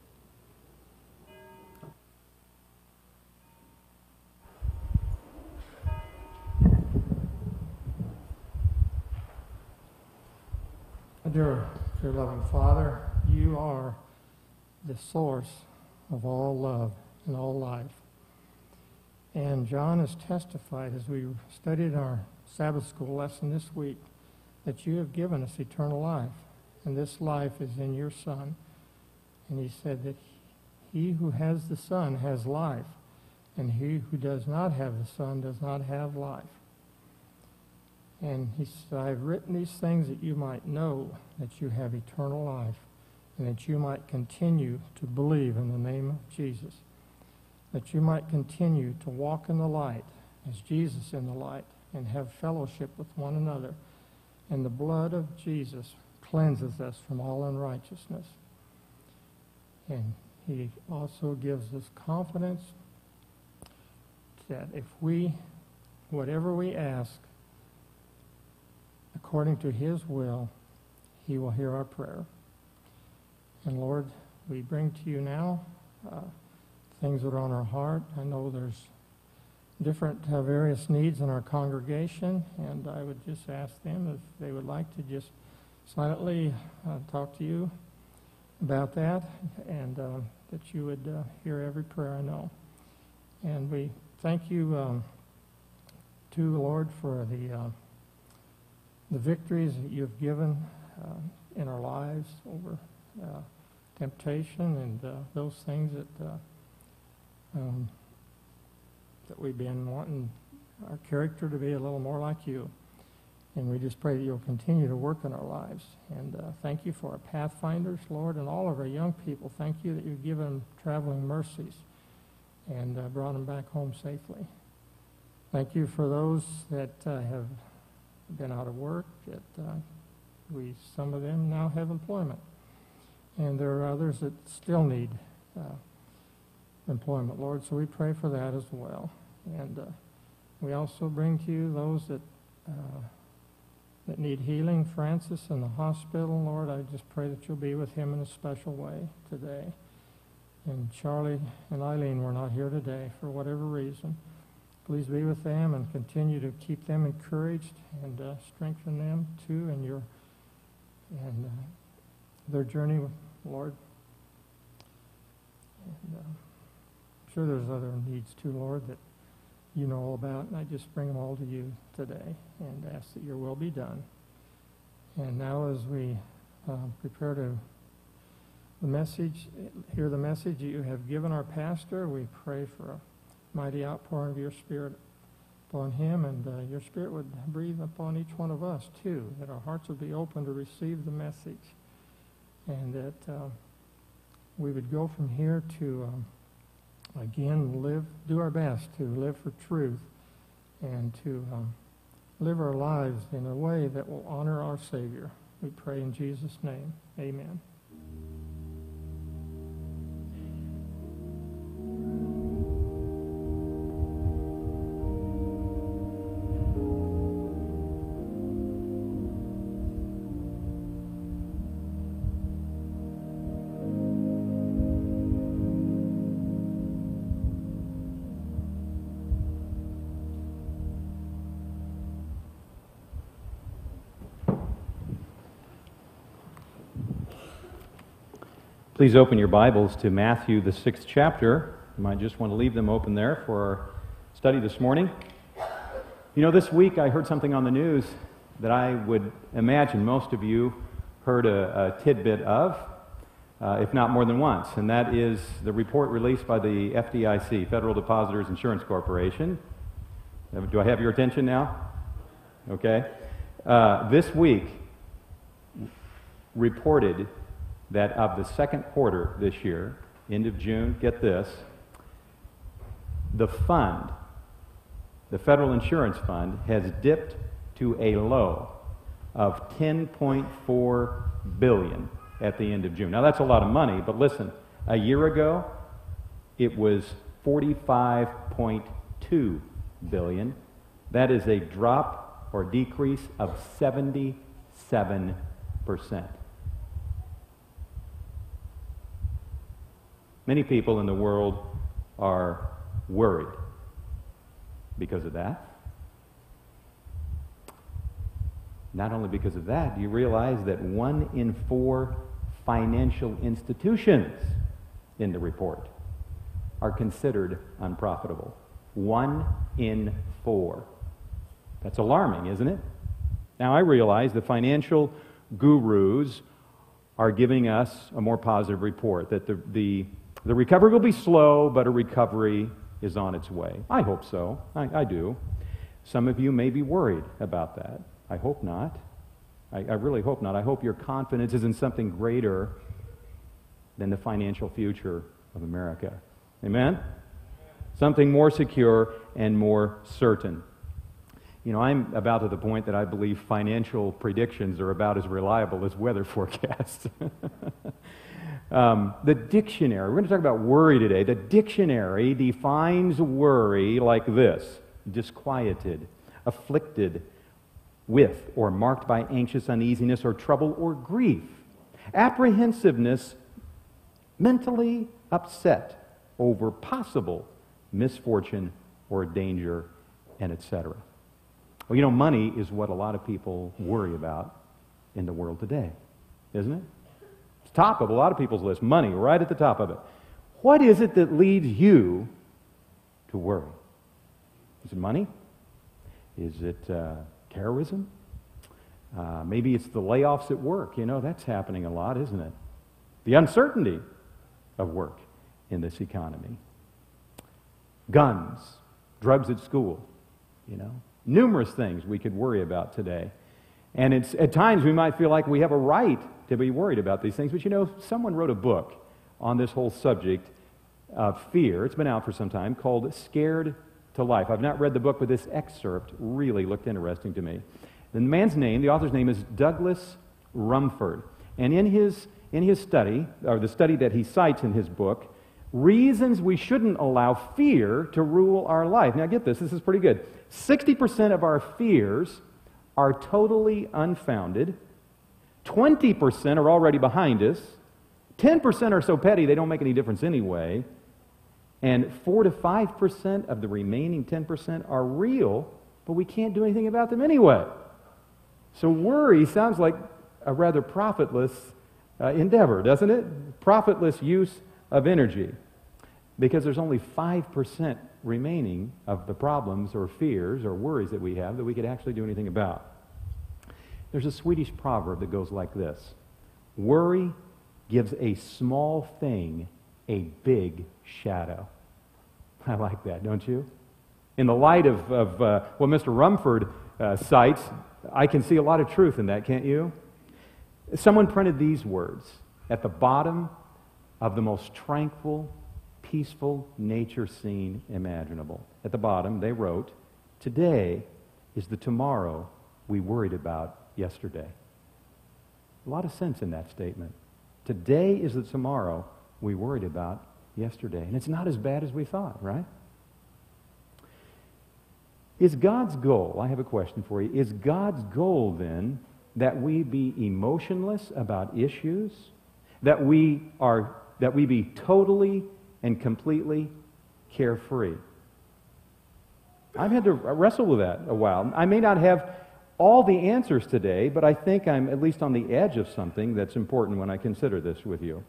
Speaker 12: Dear, dear loving Father, you are the source of all love and all life. And John has testified as we studied our Sabbath school lesson this week that you have given us eternal life, and this life is in your Son. And he said that he who has the Son has life, and he who does not have the Son does not have life. And he said, I've written these things that you might know that you have eternal life, and that you might continue to believe in the name of Jesus, that you might continue to walk in the light as Jesus in the light, and have fellowship with one another. And the blood of Jesus cleanses us from all unrighteousness. And he also gives us confidence that if we, whatever we ask, according to his will, he will hear our prayer. And Lord, we bring to you now uh, things that are on our heart. I know there's different uh, various needs in our congregation, and I would just ask them if they would like to just silently uh, talk to you about that, and uh, that you would uh, hear every prayer I know. And we thank you, um, to Lord, for the uh, the victories that you've given uh, in our lives over uh, temptation and uh, those things that uh, um, that we've been wanting our character to be a little more like you. And we just pray that you'll continue to work in our lives. And uh, thank you for our pathfinders, Lord, and all of our young people. Thank you that you've given traveling mercies and uh, brought them back home safely. Thank you for those that have been out of work, that uh, we, some of them now have employment. And there are others that still need uh, employment, Lord, so we pray for that as well. And uh, we also bring to you those that, uh, that need healing. Francis in the hospital, Lord, I just pray that you'll be with him in a special way today. And Charlie and Eileen were not here today for whatever reason. Please be with them and continue to keep them encouraged and uh, strengthen them too in your and uh, their journey, Lord. And, uh, I'm sure there's other needs too, Lord, that you know all about, and I just bring them all to you today and ask that your will be done. And now, as we uh, prepare to the message, hear the message that you have given our pastor, we pray for mighty outpouring of your Spirit upon him, and uh, your Spirit would breathe upon each one of us, too, that our hearts would be open to receive the message, and that uh, we would go from here to, um, again, live, do our best to live for truth and to um, live our lives in a way that will honor our Savior. We pray in Jesus' name. Amen.
Speaker 9: Please open your Bibles to Matthew, the sixth chapter. You might just want to leave them open there for our study this morning. You know, this week I heard something on the news that I would imagine most of you heard a, a tidbit of, uh, if not more than once, and that is the report released by the FDIC, Federal Depositors Insurance Corporation. Do I have your attention now? Okay. Uh, this week reported that of the second quarter this year, end of June, get this, the fund, the federal insurance fund, has dipped to a low of 10.4 billion at the end of June. Now that's a lot of money, but listen, a year ago it was 45.2 billion. That is a drop or decrease of 77 percent. Many people in the world are worried because of that. Not only because of that, do you realize that one in four financial institutions in the report are considered unprofitable? One in four. That's alarming, isn't it? Now, I realize the financial gurus are giving us a more positive report that the, the, the recovery will be slow, but a recovery is on its way. I hope so. I, I do. Some of you may be worried about that. I hope not. I, I really hope not. I hope your confidence is in something greater than the financial future of America. Amen? Something more secure and more certain. You know, I'm about to the point that I believe financial predictions are about as reliable as weather forecasts. Um, the dictionary, we're going to talk about worry today. The dictionary defines worry like this disquieted, afflicted with, or marked by anxious uneasiness or trouble or grief. Apprehensiveness, mentally upset over possible misfortune or danger, and etc. Well, you know, money is what a lot of people worry about in the world today, isn't it? Top of a lot of people's list. Money, right at the top of it. What is it that leads you to worry? Is it money? Is it uh, terrorism? Uh, maybe it's the layoffs at work. You know, that's happening a lot, isn't it? The uncertainty of work in this economy. Guns, drugs at school, you know, numerous things we could worry about today. And at times we might feel like we have a right to be worried about these things. But you know, someone wrote a book on this whole subject of fear. It's been out for some time called Scared to Life. I've not read the book, but this excerpt really looked interesting to me. The man's name, the author's name is Douglas Rumford. And in his, in his study, or the study that he cites in his book, reasons we shouldn't allow fear to rule our life. Now, get this, this is pretty good. 60% of our fears are totally unfounded, 20% are already behind us, 10% are so petty they don't make any difference anyway, and 4 to 5% of the remaining 10% are real, but we can't do anything about them anyway. So, worry sounds like a rather profitless uh, endeavor, doesn't it? Profitless use of energy because there's only 5% remaining of the problems or fears or worries that we have that we could actually do anything about. There's a Swedish proverb that goes like this Worry gives a small thing a big shadow. I like that, don't you? In the light of, of uh, what Mr. Rumford uh, cites, I can see a lot of truth in that, can't you? Someone printed these words at the bottom of the most tranquil, peaceful nature scene imaginable. At the bottom, they wrote, Today is the tomorrow we worried about yesterday. A lot of sense in that statement. Today is the tomorrow we worried about yesterday. And it's not as bad as we thought, right? Is God's goal, I have a question for you, is God's goal then that we be emotionless about issues? That we are that we be totally and completely carefree? I've had to wrestle with that a while. I may not have all the answers today, but I think I'm at least on the edge of something that's important when I consider this with you.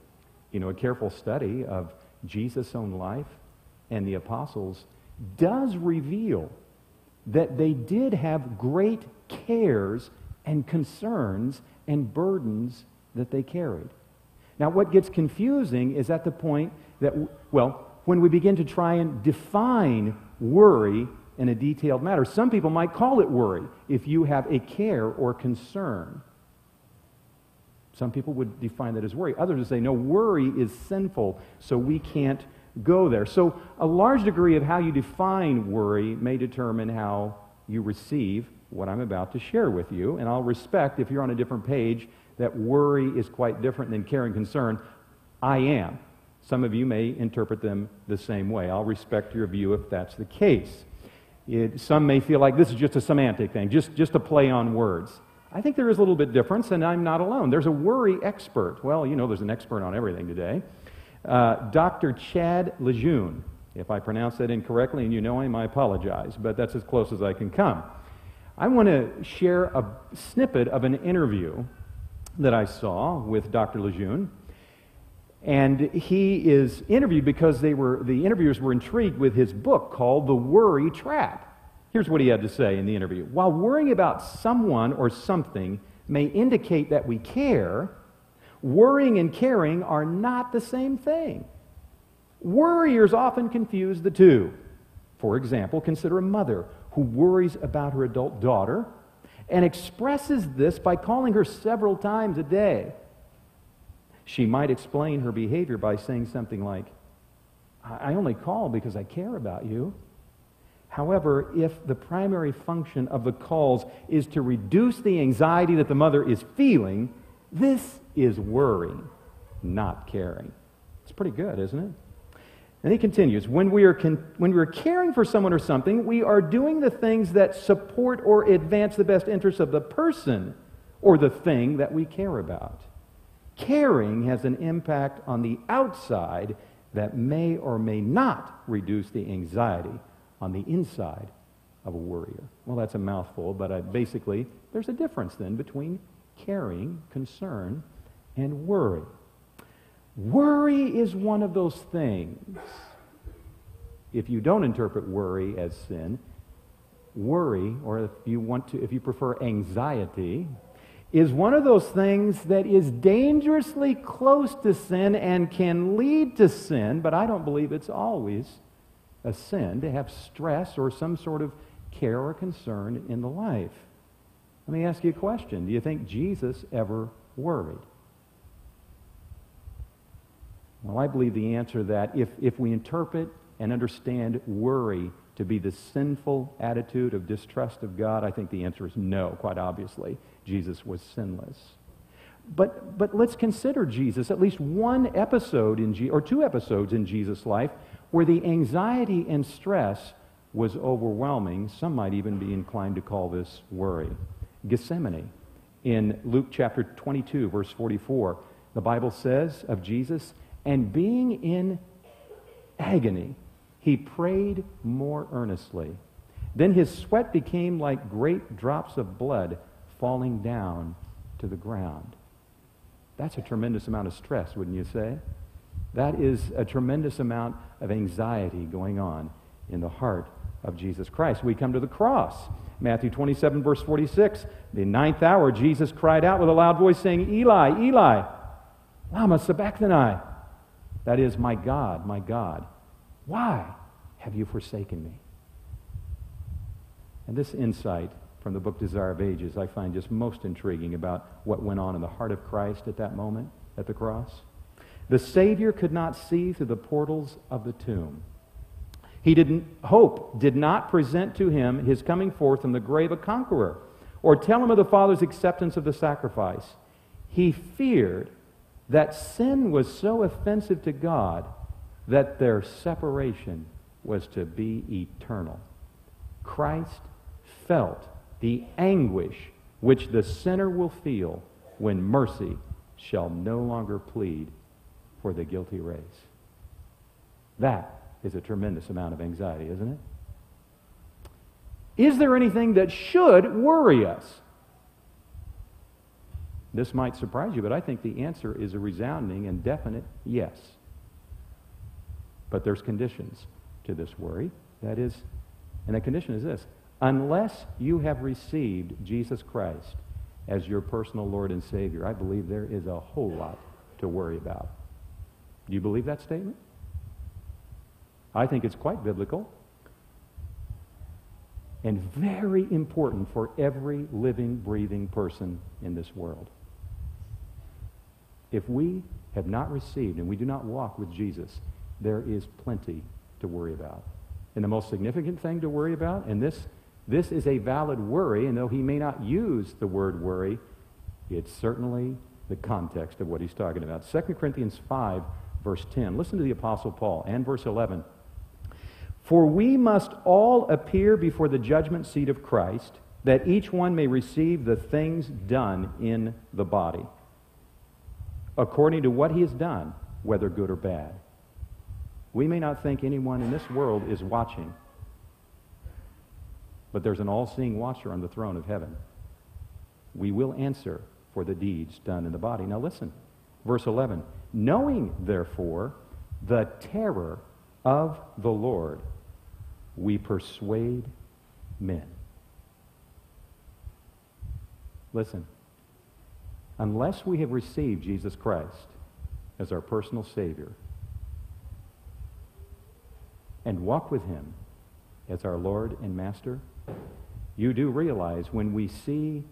Speaker 9: You know, a careful study of Jesus' own life and the apostles does reveal that they did have great cares and concerns and burdens that they carried. Now, what gets confusing is at the point that, well, when we begin to try and define worry in a detailed matter. Some people might call it worry if you have a care or concern. Some people would define that as worry. Others would say, no, worry is sinful, so we can't go there. So, a large degree of how you define worry may determine how you receive what I'm about to share with you. And I'll respect if you're on a different page that worry is quite different than care and concern. I am. Some of you may interpret them the same way. I'll respect your view if that's the case. It, some may feel like this is just a semantic thing, just, just a play on words. I think there is a little bit difference, and I'm not alone. There's a worry expert. Well, you know, there's an expert on everything today. Uh, Dr. Chad Lejeune. If I pronounce that incorrectly and you know him, I apologize, but that's as close as I can come. I want to share a snippet of an interview that I saw with Dr. Lejeune. And he is interviewed because they were, the interviewers were intrigued with his book called The Worry Trap. Here's what he had to say in the interview While worrying about someone or something may indicate that we care, worrying and caring are not the same thing. Worriers often confuse the two. For example, consider a mother who worries about her adult daughter and expresses this by calling her several times a day. She might explain her behavior by saying something like, I only call because I care about you. However, if the primary function of the calls is to reduce the anxiety that the mother is feeling, this is worrying, not caring. It's pretty good, isn't it? And he continues when we, are con- when we are caring for someone or something, we are doing the things that support or advance the best interests of the person or the thing that we care about. Caring has an impact on the outside that may or may not reduce the anxiety on the inside of a worrier. Well, that's a mouthful, but I, basically, there's a difference then between caring, concern, and worry. Worry is one of those things. If you don't interpret worry as sin, worry, or if you want to, if you prefer anxiety, is one of those things that is dangerously close to sin and can lead to sin, but I don't believe it's always a sin to have stress or some sort of care or concern in the life. Let me ask you a question. Do you think Jesus ever worried? Well, I believe the answer to that, if, if we interpret and understand worry to be the sinful attitude of distrust of God, I think the answer is no, quite obviously. Jesus was sinless. But, but let's consider Jesus, at least one episode in Je- or two episodes in Jesus' life where the anxiety and stress was overwhelming. Some might even be inclined to call this worry. Gethsemane. In Luke chapter 22, verse 44, the Bible says of Jesus, and being in agony, he prayed more earnestly. Then his sweat became like great drops of blood falling down to the ground. That's a tremendous amount of stress, wouldn't you say? That is a tremendous amount of anxiety going on in the heart of Jesus Christ. We come to the cross. Matthew 27, verse 46. The ninth hour, Jesus cried out with a loud voice, saying, Eli, Eli, Lama Sabachthani. That is, my God, my God. Why Have you forsaken me? And this insight from the book Desire of Ages I find just most intriguing about what went on in the heart of Christ at that moment at the cross. The Savior could not see through the portals of the tomb. He didn't, hope did not present to him his coming forth from the grave a conqueror or tell him of the Father's acceptance of the sacrifice. He feared that sin was so offensive to God that their separation was to be eternal. Christ felt the anguish which the sinner will feel when mercy shall no longer plead for the guilty race. That is a tremendous amount of anxiety, isn't it? Is there anything that should worry us? This might surprise you, but I think the answer is a resounding and definite yes. But there's conditions to this worry. That is, and the condition is this unless you have received Jesus Christ as your personal Lord and Savior, I believe there is a whole lot to worry about. Do you believe that statement? I think it's quite biblical and very important for every living, breathing person in this world. If we have not received and we do not walk with Jesus, there is plenty to worry about. And the most significant thing to worry about, and this, this is a valid worry, and though he may not use the word worry, it's certainly the context of what he's talking about. 2 Corinthians 5, verse 10. Listen to the Apostle Paul, and verse 11. For we must all appear before the judgment seat of Christ, that each one may receive the things done in the body, according to what he has done, whether good or bad. We may not think anyone in this world is watching, but there's an all seeing watcher on the throne of heaven. We will answer for the deeds done in the body. Now listen, verse 11. Knowing, therefore, the terror of the Lord, we persuade men. Listen, unless we have received Jesus Christ as our personal Savior and walk with Him as our Lord and Master, you do realize when we see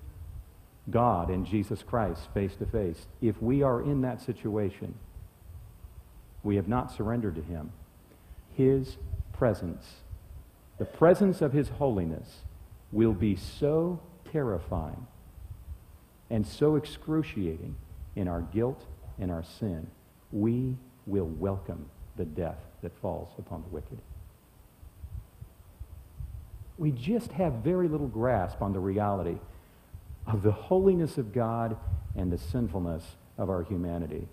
Speaker 9: God and Jesus Christ face to face, if we are in that situation, we have not surrendered to Him. His presence, the presence of His holiness, will be so terrifying and so excruciating in our guilt and our sin, we will welcome the death that falls upon the wicked. We just have very little grasp on the reality of the holiness of God and the sinfulness of our humanity.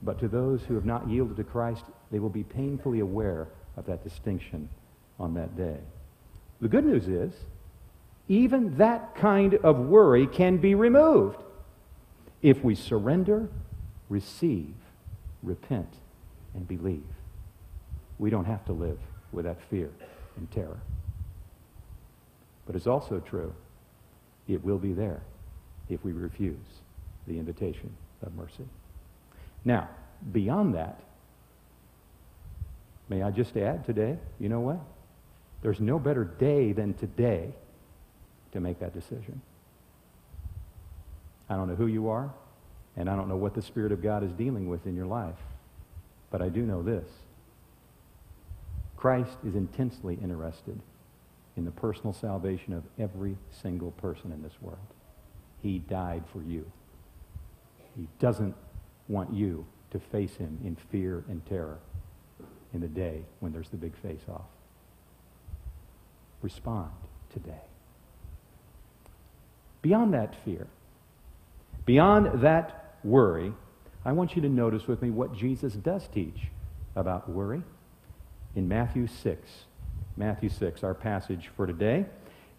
Speaker 9: But to those who have not yielded to Christ, they will be painfully aware of that distinction on that day. The good news is, even that kind of worry can be removed if we surrender, receive, repent, and believe. We don't have to live with that fear and terror. But it's also true, it will be there if we refuse the invitation of mercy. Now, beyond that, may I just add today, you know what? There's no better day than today to make that decision. I don't know who you are, and I don't know what the Spirit of God is dealing with in your life, but I do know this. Christ is intensely interested in the personal salvation of every single person in this world. He died for you. He doesn't want you to face him in fear and terror in the day when there's the big face-off. Respond today. Beyond that fear, beyond that worry, I want you to notice with me what Jesus does teach about worry in Matthew 6. Matthew 6, our passage for today.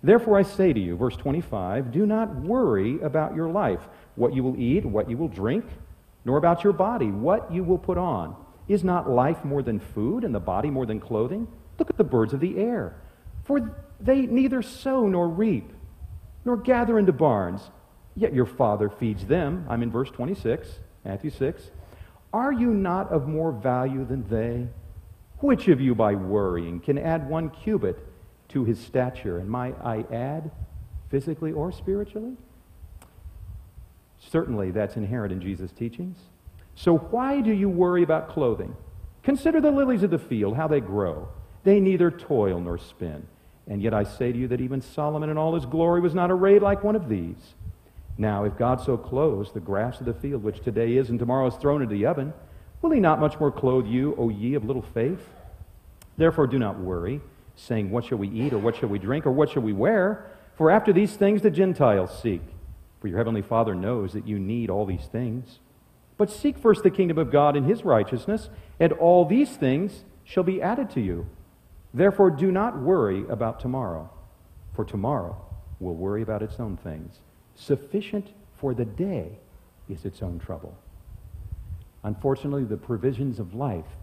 Speaker 9: Therefore I say to you, verse 25, do not worry about your life, what you will eat, what you will drink, nor about your body, what you will put on. Is not life more than food, and the body more than clothing? Look at the birds of the air, for they neither sow nor reap, nor gather into barns, yet your Father feeds them. I'm in verse 26, Matthew 6. Are you not of more value than they? Which of you by worrying can add one cubit to his stature? And might I add, physically or spiritually? Certainly, that's inherent in Jesus' teachings. So, why do you worry about clothing? Consider the lilies of the field, how they grow. They neither toil nor spin. And yet I say to you that even Solomon in all his glory was not arrayed like one of these. Now, if God so clothes the grass of the field, which today is and tomorrow is thrown into the oven, will he not much more clothe you, O ye of little faith? Therefore, do not worry, saying, What shall we eat, or what shall we drink, or what shall we wear? For after these things the Gentiles seek. For your heavenly Father knows that you need all these things. But seek first the kingdom of God and his righteousness, and all these things shall be added to you. Therefore, do not worry about tomorrow, for tomorrow will worry about its own things. Sufficient for the day is its own trouble. Unfortunately, the provisions of life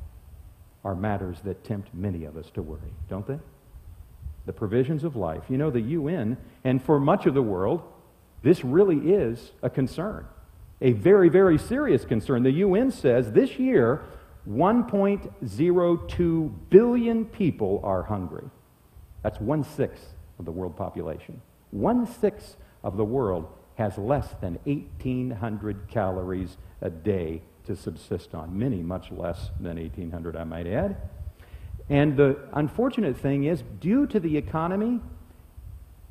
Speaker 9: are matters that tempt many of us to worry, don't they? The provisions of life. You know, the UN, and for much of the world, this really is a concern, a very, very serious concern. The UN says this year, 1.02 billion people are hungry. That's one sixth of the world population. One sixth of the world has less than 1,800 calories a day to subsist on. Many much less than 1,800, I might add. And the unfortunate thing is, due to the economy,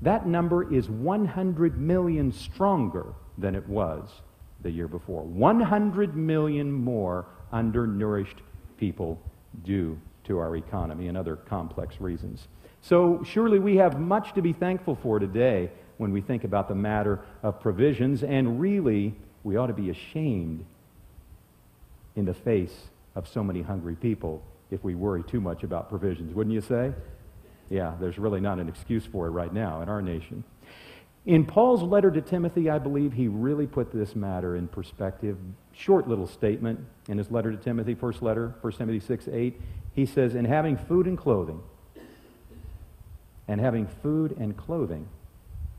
Speaker 9: that number is 100 million stronger than it was the year before. 100 million more undernourished people due to our economy and other complex reasons. So, surely we have much to be thankful for today when we think about the matter of provisions, and really, we ought to be ashamed in the face of so many hungry people if we worry too much about provisions, wouldn't you say? Yeah, there's really not an excuse for it right now in our nation. In Paul's letter to Timothy, I believe he really put this matter in perspective. Short little statement in his letter to Timothy, first letter, 1 Timothy 6 8. He says, In having food and clothing, and having food and clothing,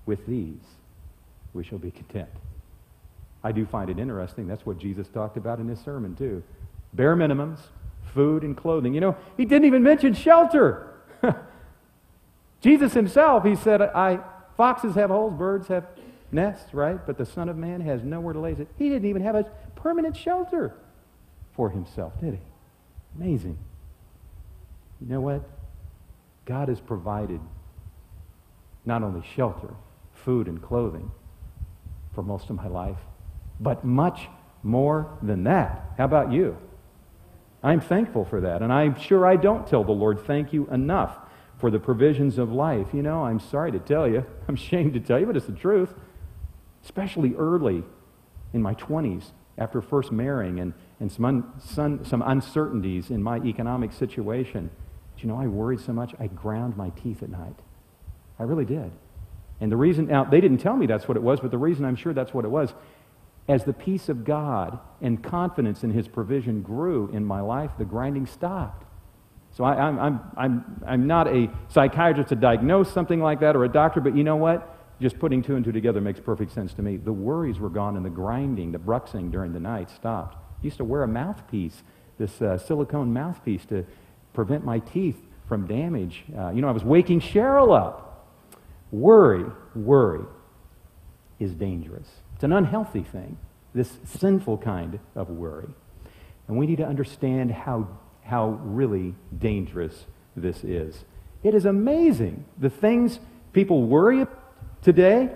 Speaker 9: with these we shall be content. I do find it interesting. That's what Jesus talked about in his sermon, too. Bare minimums, food and clothing. You know, he didn't even mention shelter. Jesus himself, he said, I, foxes have holes, birds have nests, right? But the Son of Man has nowhere to lay it. He didn't even have a permanent shelter for himself, did he? Amazing. You know what? God has provided not only shelter, food, and clothing for most of my life, but much more than that. How about you? I'm thankful for that, and I'm sure I don't tell the Lord thank you enough for the provisions of life. You know, I'm sorry to tell you, I'm ashamed to tell you, but it's the truth. Especially early in my 20s, after first marrying and, and some, un, some, some uncertainties in my economic situation. You know, I worried so much, I ground my teeth at night. I really did. And the reason, now, they didn't tell me that's what it was, but the reason I'm sure that's what it was, as the peace of God and confidence in His provision grew in my life, the grinding stopped. So I, am I'm, I'm, I'm not a psychiatrist to diagnose something like that or a doctor, but you know what? Just putting two and two together makes perfect sense to me. The worries were gone and the grinding, the bruxing during the night stopped. I used to wear a mouthpiece, this uh, silicone mouthpiece to prevent my teeth from damage. Uh, you know, I was waking Cheryl up. Worry, worry is dangerous. It's an unhealthy thing, this sinful kind of worry. And we need to understand how, how really dangerous this is. It is amazing the things people worry about today.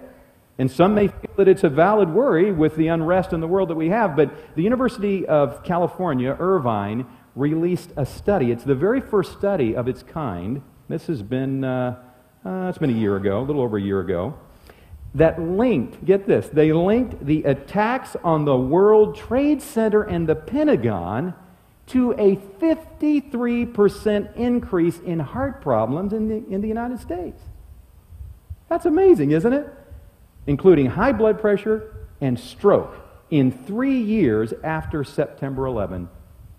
Speaker 9: And some may feel that it's a valid worry with the unrest in the world that we have, but the University of California, Irvine, released a study. It's the very first study of its kind. This has been, uh, uh, it's been a year ago, a little over a year ago that linked, get this, they linked the attacks on the World Trade Center and the Pentagon to a 53% increase in heart problems in the, in the United States. That's amazing, isn't it? Including high blood pressure and stroke in three years after September 11,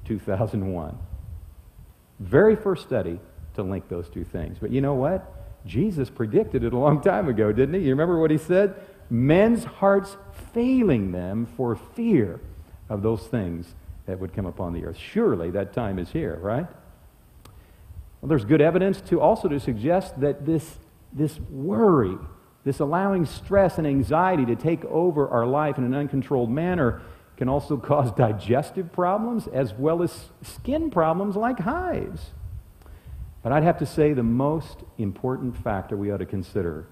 Speaker 9: 2001. Very first study to link those two things. But you know what? Jesus predicted it a long time ago, didn't he? You remember what he said? Men's hearts failing them for fear of those things that would come upon the earth. Surely that time is here, right? Well, there's good evidence to also to suggest that this, this worry, this allowing stress and anxiety to take over our life in an uncontrolled manner can also cause digestive problems as well as skin problems like hives. But I'd have to say the most important factor we ought to consider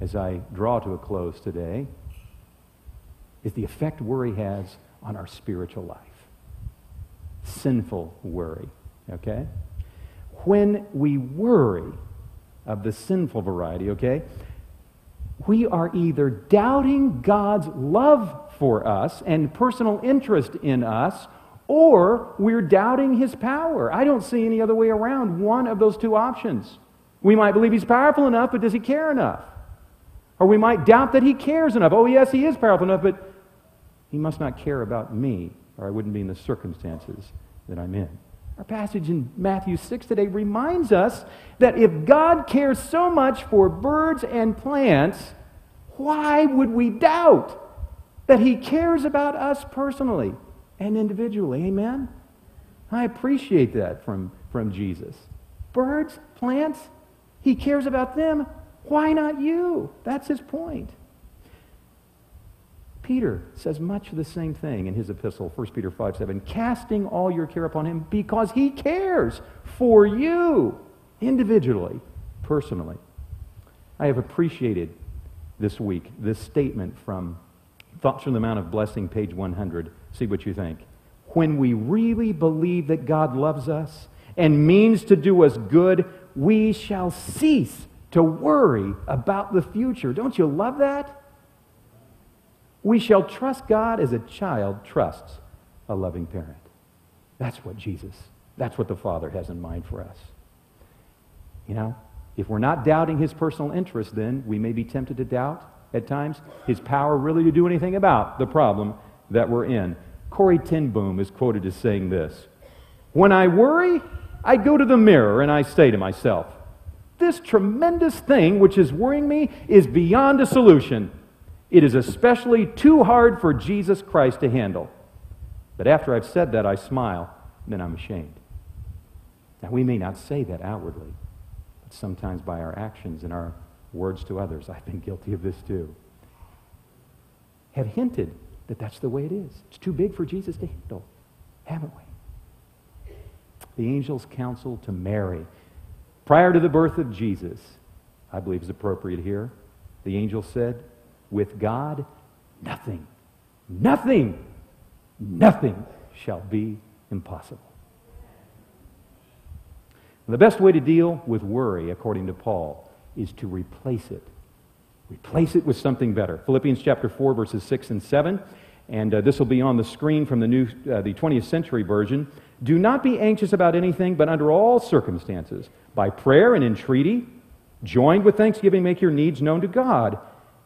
Speaker 9: as I draw to a close today is the effect worry has on our spiritual life. Sinful worry, okay? When we worry of the sinful variety, okay, we are either doubting God's love for us and personal interest in us, or we're doubting his power. I don't see any other way around one of those two options. We might believe he's powerful enough, but does he care enough? Or we might doubt that he cares enough. Oh, yes, he is powerful enough, but he must not care about me, or I wouldn't be in the circumstances that I'm in. Our passage in Matthew 6 today reminds us that if God cares so much for birds and plants, why would we doubt that He cares about us personally and individually? Amen? I appreciate that from, from Jesus. Birds, plants, He cares about them. Why not you? That's His point. Peter says much of the same thing in his epistle, 1 Peter 5 7, casting all your care upon him because he cares for you individually, personally. I have appreciated this week this statement from Thoughts from the Mount of Blessing, page 100. See what you think. When we really believe that God loves us and means to do us good, we shall cease to worry about the future. Don't you love that? We shall trust God as a child trusts a loving parent. That's what Jesus, that's what the Father has in mind for us. You know, if we're not doubting his personal interest, then we may be tempted to doubt at times his power really to do anything about the problem that we're in. Corrie ten Boom is quoted as saying this When I worry, I go to the mirror and I say to myself, This tremendous thing which is worrying me is beyond a solution. It is especially too hard for Jesus Christ to handle. But after I've said that, I smile, then I'm ashamed. Now, we may not say that outwardly, but sometimes by our actions and our words to others, I've been guilty of this too, have hinted that that's the way it is. It's too big for Jesus to handle, haven't we? The angel's counsel to Mary prior to the birth of Jesus, I believe is appropriate here. The angel said, with God, nothing, nothing, nothing shall be impossible. The best way to deal with worry, according to Paul, is to replace it. Replace it with something better. Philippians chapter 4, verses 6 and 7. And uh, this will be on the screen from the, new, uh, the 20th century version. Do not be anxious about anything, but under all circumstances, by prayer and entreaty, joined with thanksgiving, make your needs known to God.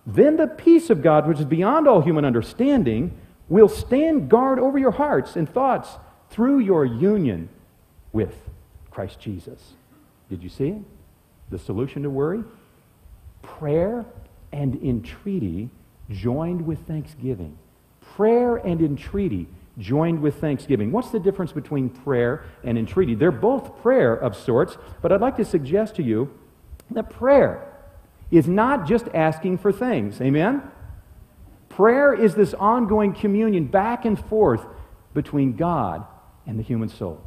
Speaker 9: Then the peace of God, which is beyond all human understanding, will stand guard over your hearts and thoughts through your union with Christ Jesus. Did you see it? The solution to worry? Prayer and entreaty joined with thanksgiving. Prayer and entreaty joined with thanksgiving. What's the difference between prayer and entreaty? They're both prayer of sorts, but I'd like to suggest to you that prayer is not just asking for things. Amen? Prayer is this ongoing communion back and forth between God and the human soul.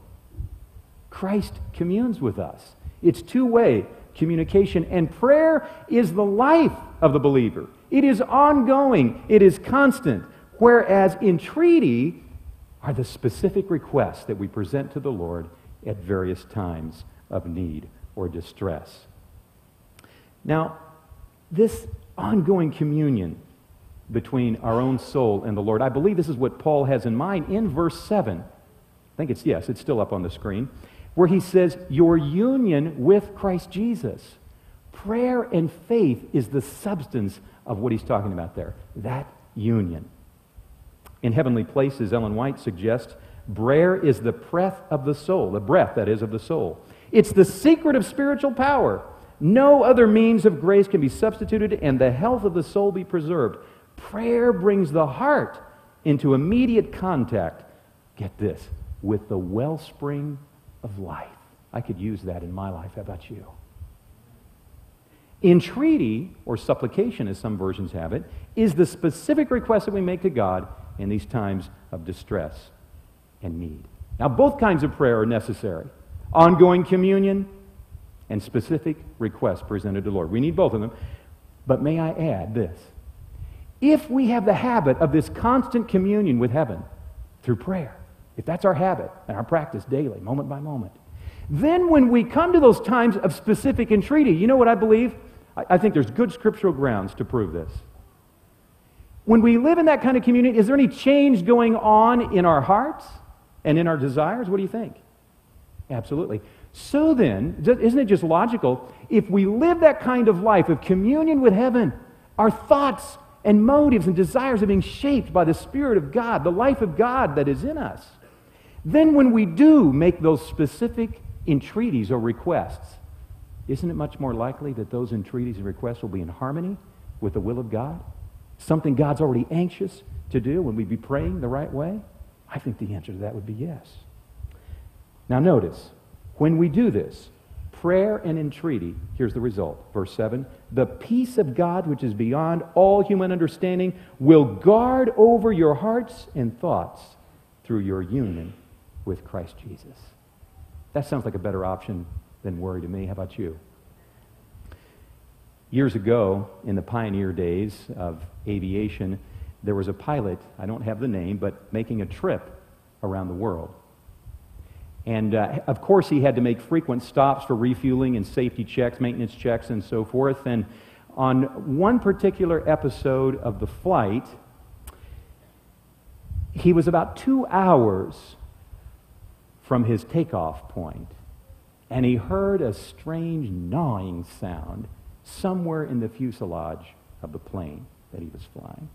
Speaker 9: Christ communes with us. It's two way communication, and prayer is the life of the believer. It is ongoing, it is constant. Whereas entreaty are the specific requests that we present to the Lord at various times of need or distress. Now, this ongoing communion between our own soul and the Lord, I believe this is what Paul has in mind in verse 7. I think it's, yes, it's still up on the screen, where he says, Your union with Christ Jesus. Prayer and faith is the substance of what he's talking about there. That union. In Heavenly Places, Ellen White suggests prayer is the breath of the soul, the breath, that is, of the soul. It's the secret of spiritual power. No other means of grace can be substituted, and the health of the soul be preserved. Prayer brings the heart into immediate contact, get this, with the wellspring of life. I could use that in my life. How about you? Entreaty, or supplication as some versions have it, is the specific request that we make to God in these times of distress and need. Now, both kinds of prayer are necessary ongoing communion and specific requests presented to the Lord. We need both of them. But may I add this? If we have the habit of this constant communion with heaven through prayer, if that's our habit and our practice daily, moment by moment, then when we come to those times of specific entreaty, you know what I believe? I, I think there's good scriptural grounds to prove this. When we live in that kind of communion, is there any change going on in our hearts and in our desires? What do you think? Absolutely. So then, isn't it just logical? If we live that kind of life of communion with heaven, our thoughts and motives and desires are being shaped by the Spirit of God, the life of God that is in us. Then, when we do make those specific entreaties or requests, isn't it much more likely that those entreaties and requests will be in harmony with the will of God? Something God's already anxious to do when we be praying the right way? I think the answer to that would be yes. Now, notice, when we do this, prayer and entreaty, here's the result. Verse 7 The peace of God, which is beyond all human understanding, will guard over your hearts and thoughts through your union with Christ Jesus. That sounds like a better option than worry to me. How about you? Years ago, in the pioneer days of aviation, there was a pilot, I don't have the name, but making a trip around the world. And uh, of course, he had to make frequent stops for refueling and safety checks, maintenance checks, and so forth. And on one particular episode of the flight, he was about two hours from his takeoff point, and he heard a strange gnawing sound somewhere in the fuselage of the plane that he was flying.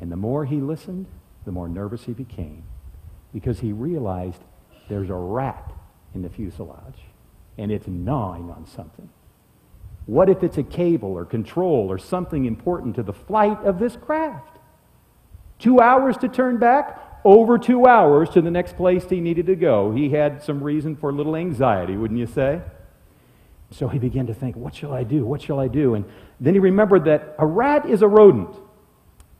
Speaker 9: And the more he listened, the more nervous he became because he realized there's a rat in the fuselage and it's gnawing on something. What if it's a cable or control or something important to the flight of this craft? Two hours to turn back, over two hours to the next place he needed to go. He had some reason for a little anxiety, wouldn't you say? So he began to think, what shall I do? What shall I do? And then he remembered that a rat is a rodent.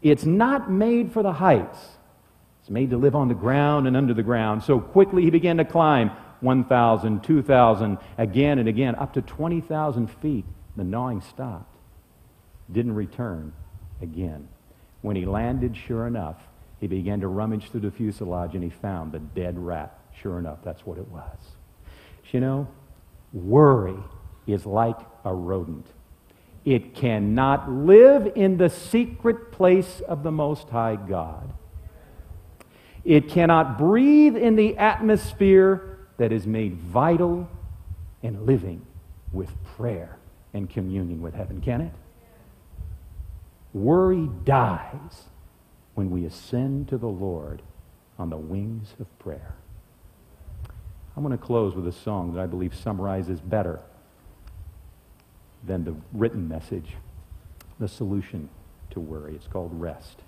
Speaker 9: It's not made for the heights. It's made to live on the ground and under the ground. So quickly he began to climb 1,000, 2,000, again and again, up to 20,000 feet. The gnawing stopped. Didn't return again. When he landed, sure enough, he began to rummage through the fuselage and he found the dead rat. Sure enough, that's what it was. You know, worry is like a rodent. It cannot live in the secret place of the Most High God. It cannot breathe in the atmosphere that is made vital and living with prayer and communion with heaven, can it? Worry dies when we ascend to the Lord on the wings of prayer. I'm going to close with a song that I believe summarizes better than the written message the solution to worry. It's called rest.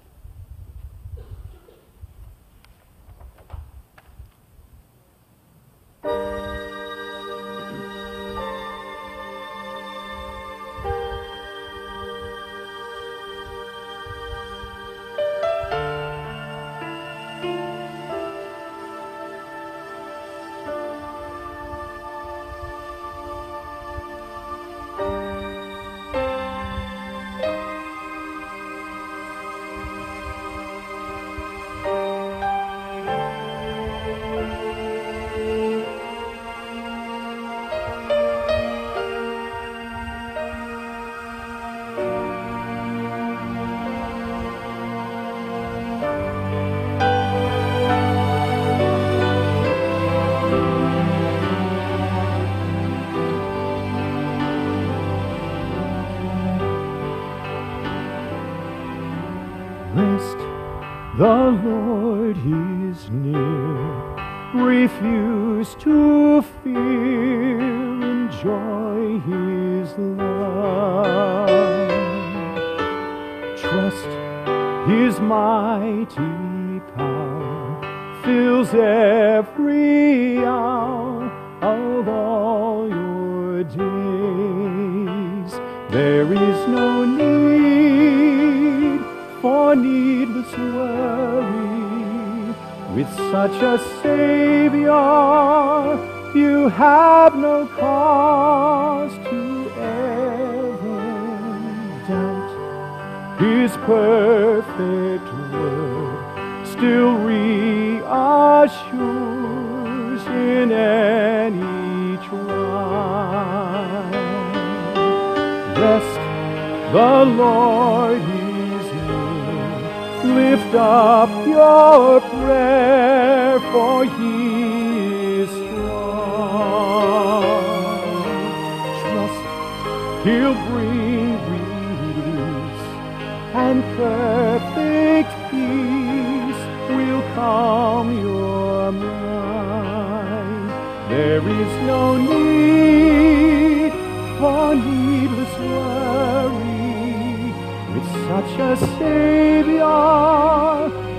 Speaker 9: Such a Savior,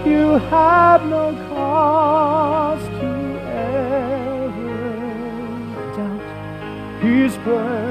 Speaker 9: you have no cause to ever doubt. His perfect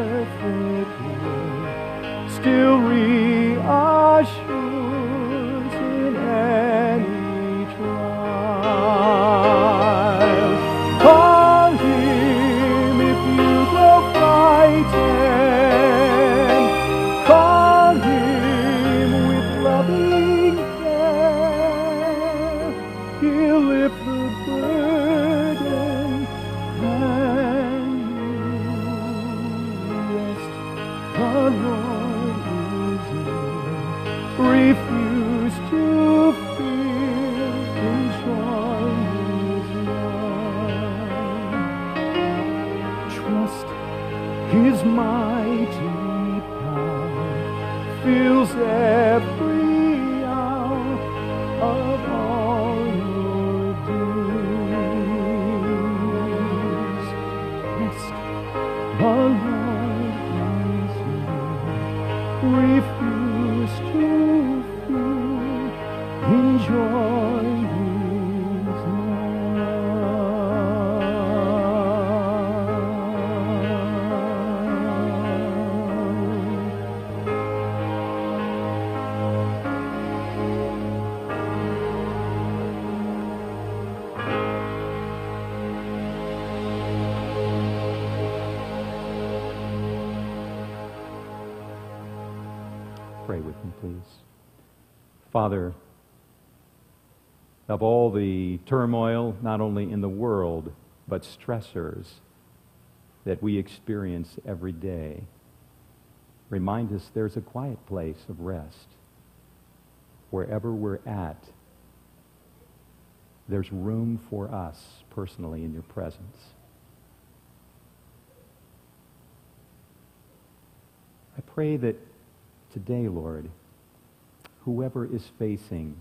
Speaker 13: Father, of all the turmoil, not only in the world, but stressors that we experience every day, remind us there's a quiet place of rest. Wherever we're at, there's room for us personally in your presence. I pray that today, Lord, whoever is facing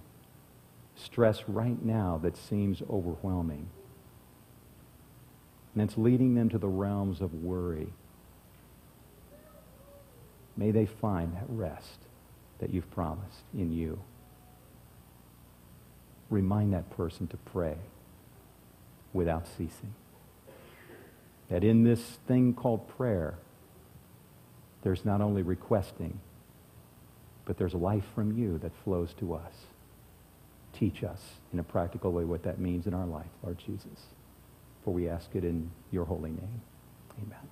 Speaker 13: stress right now that seems overwhelming, and it's leading them to the realms of worry, may they find that rest that you've promised in you. Remind that person to pray without ceasing. That in this thing called prayer, there's not only requesting, but there's life from you that flows to us. Teach us in a practical way what that means in our life, Lord Jesus. For we ask it in your holy name. Amen.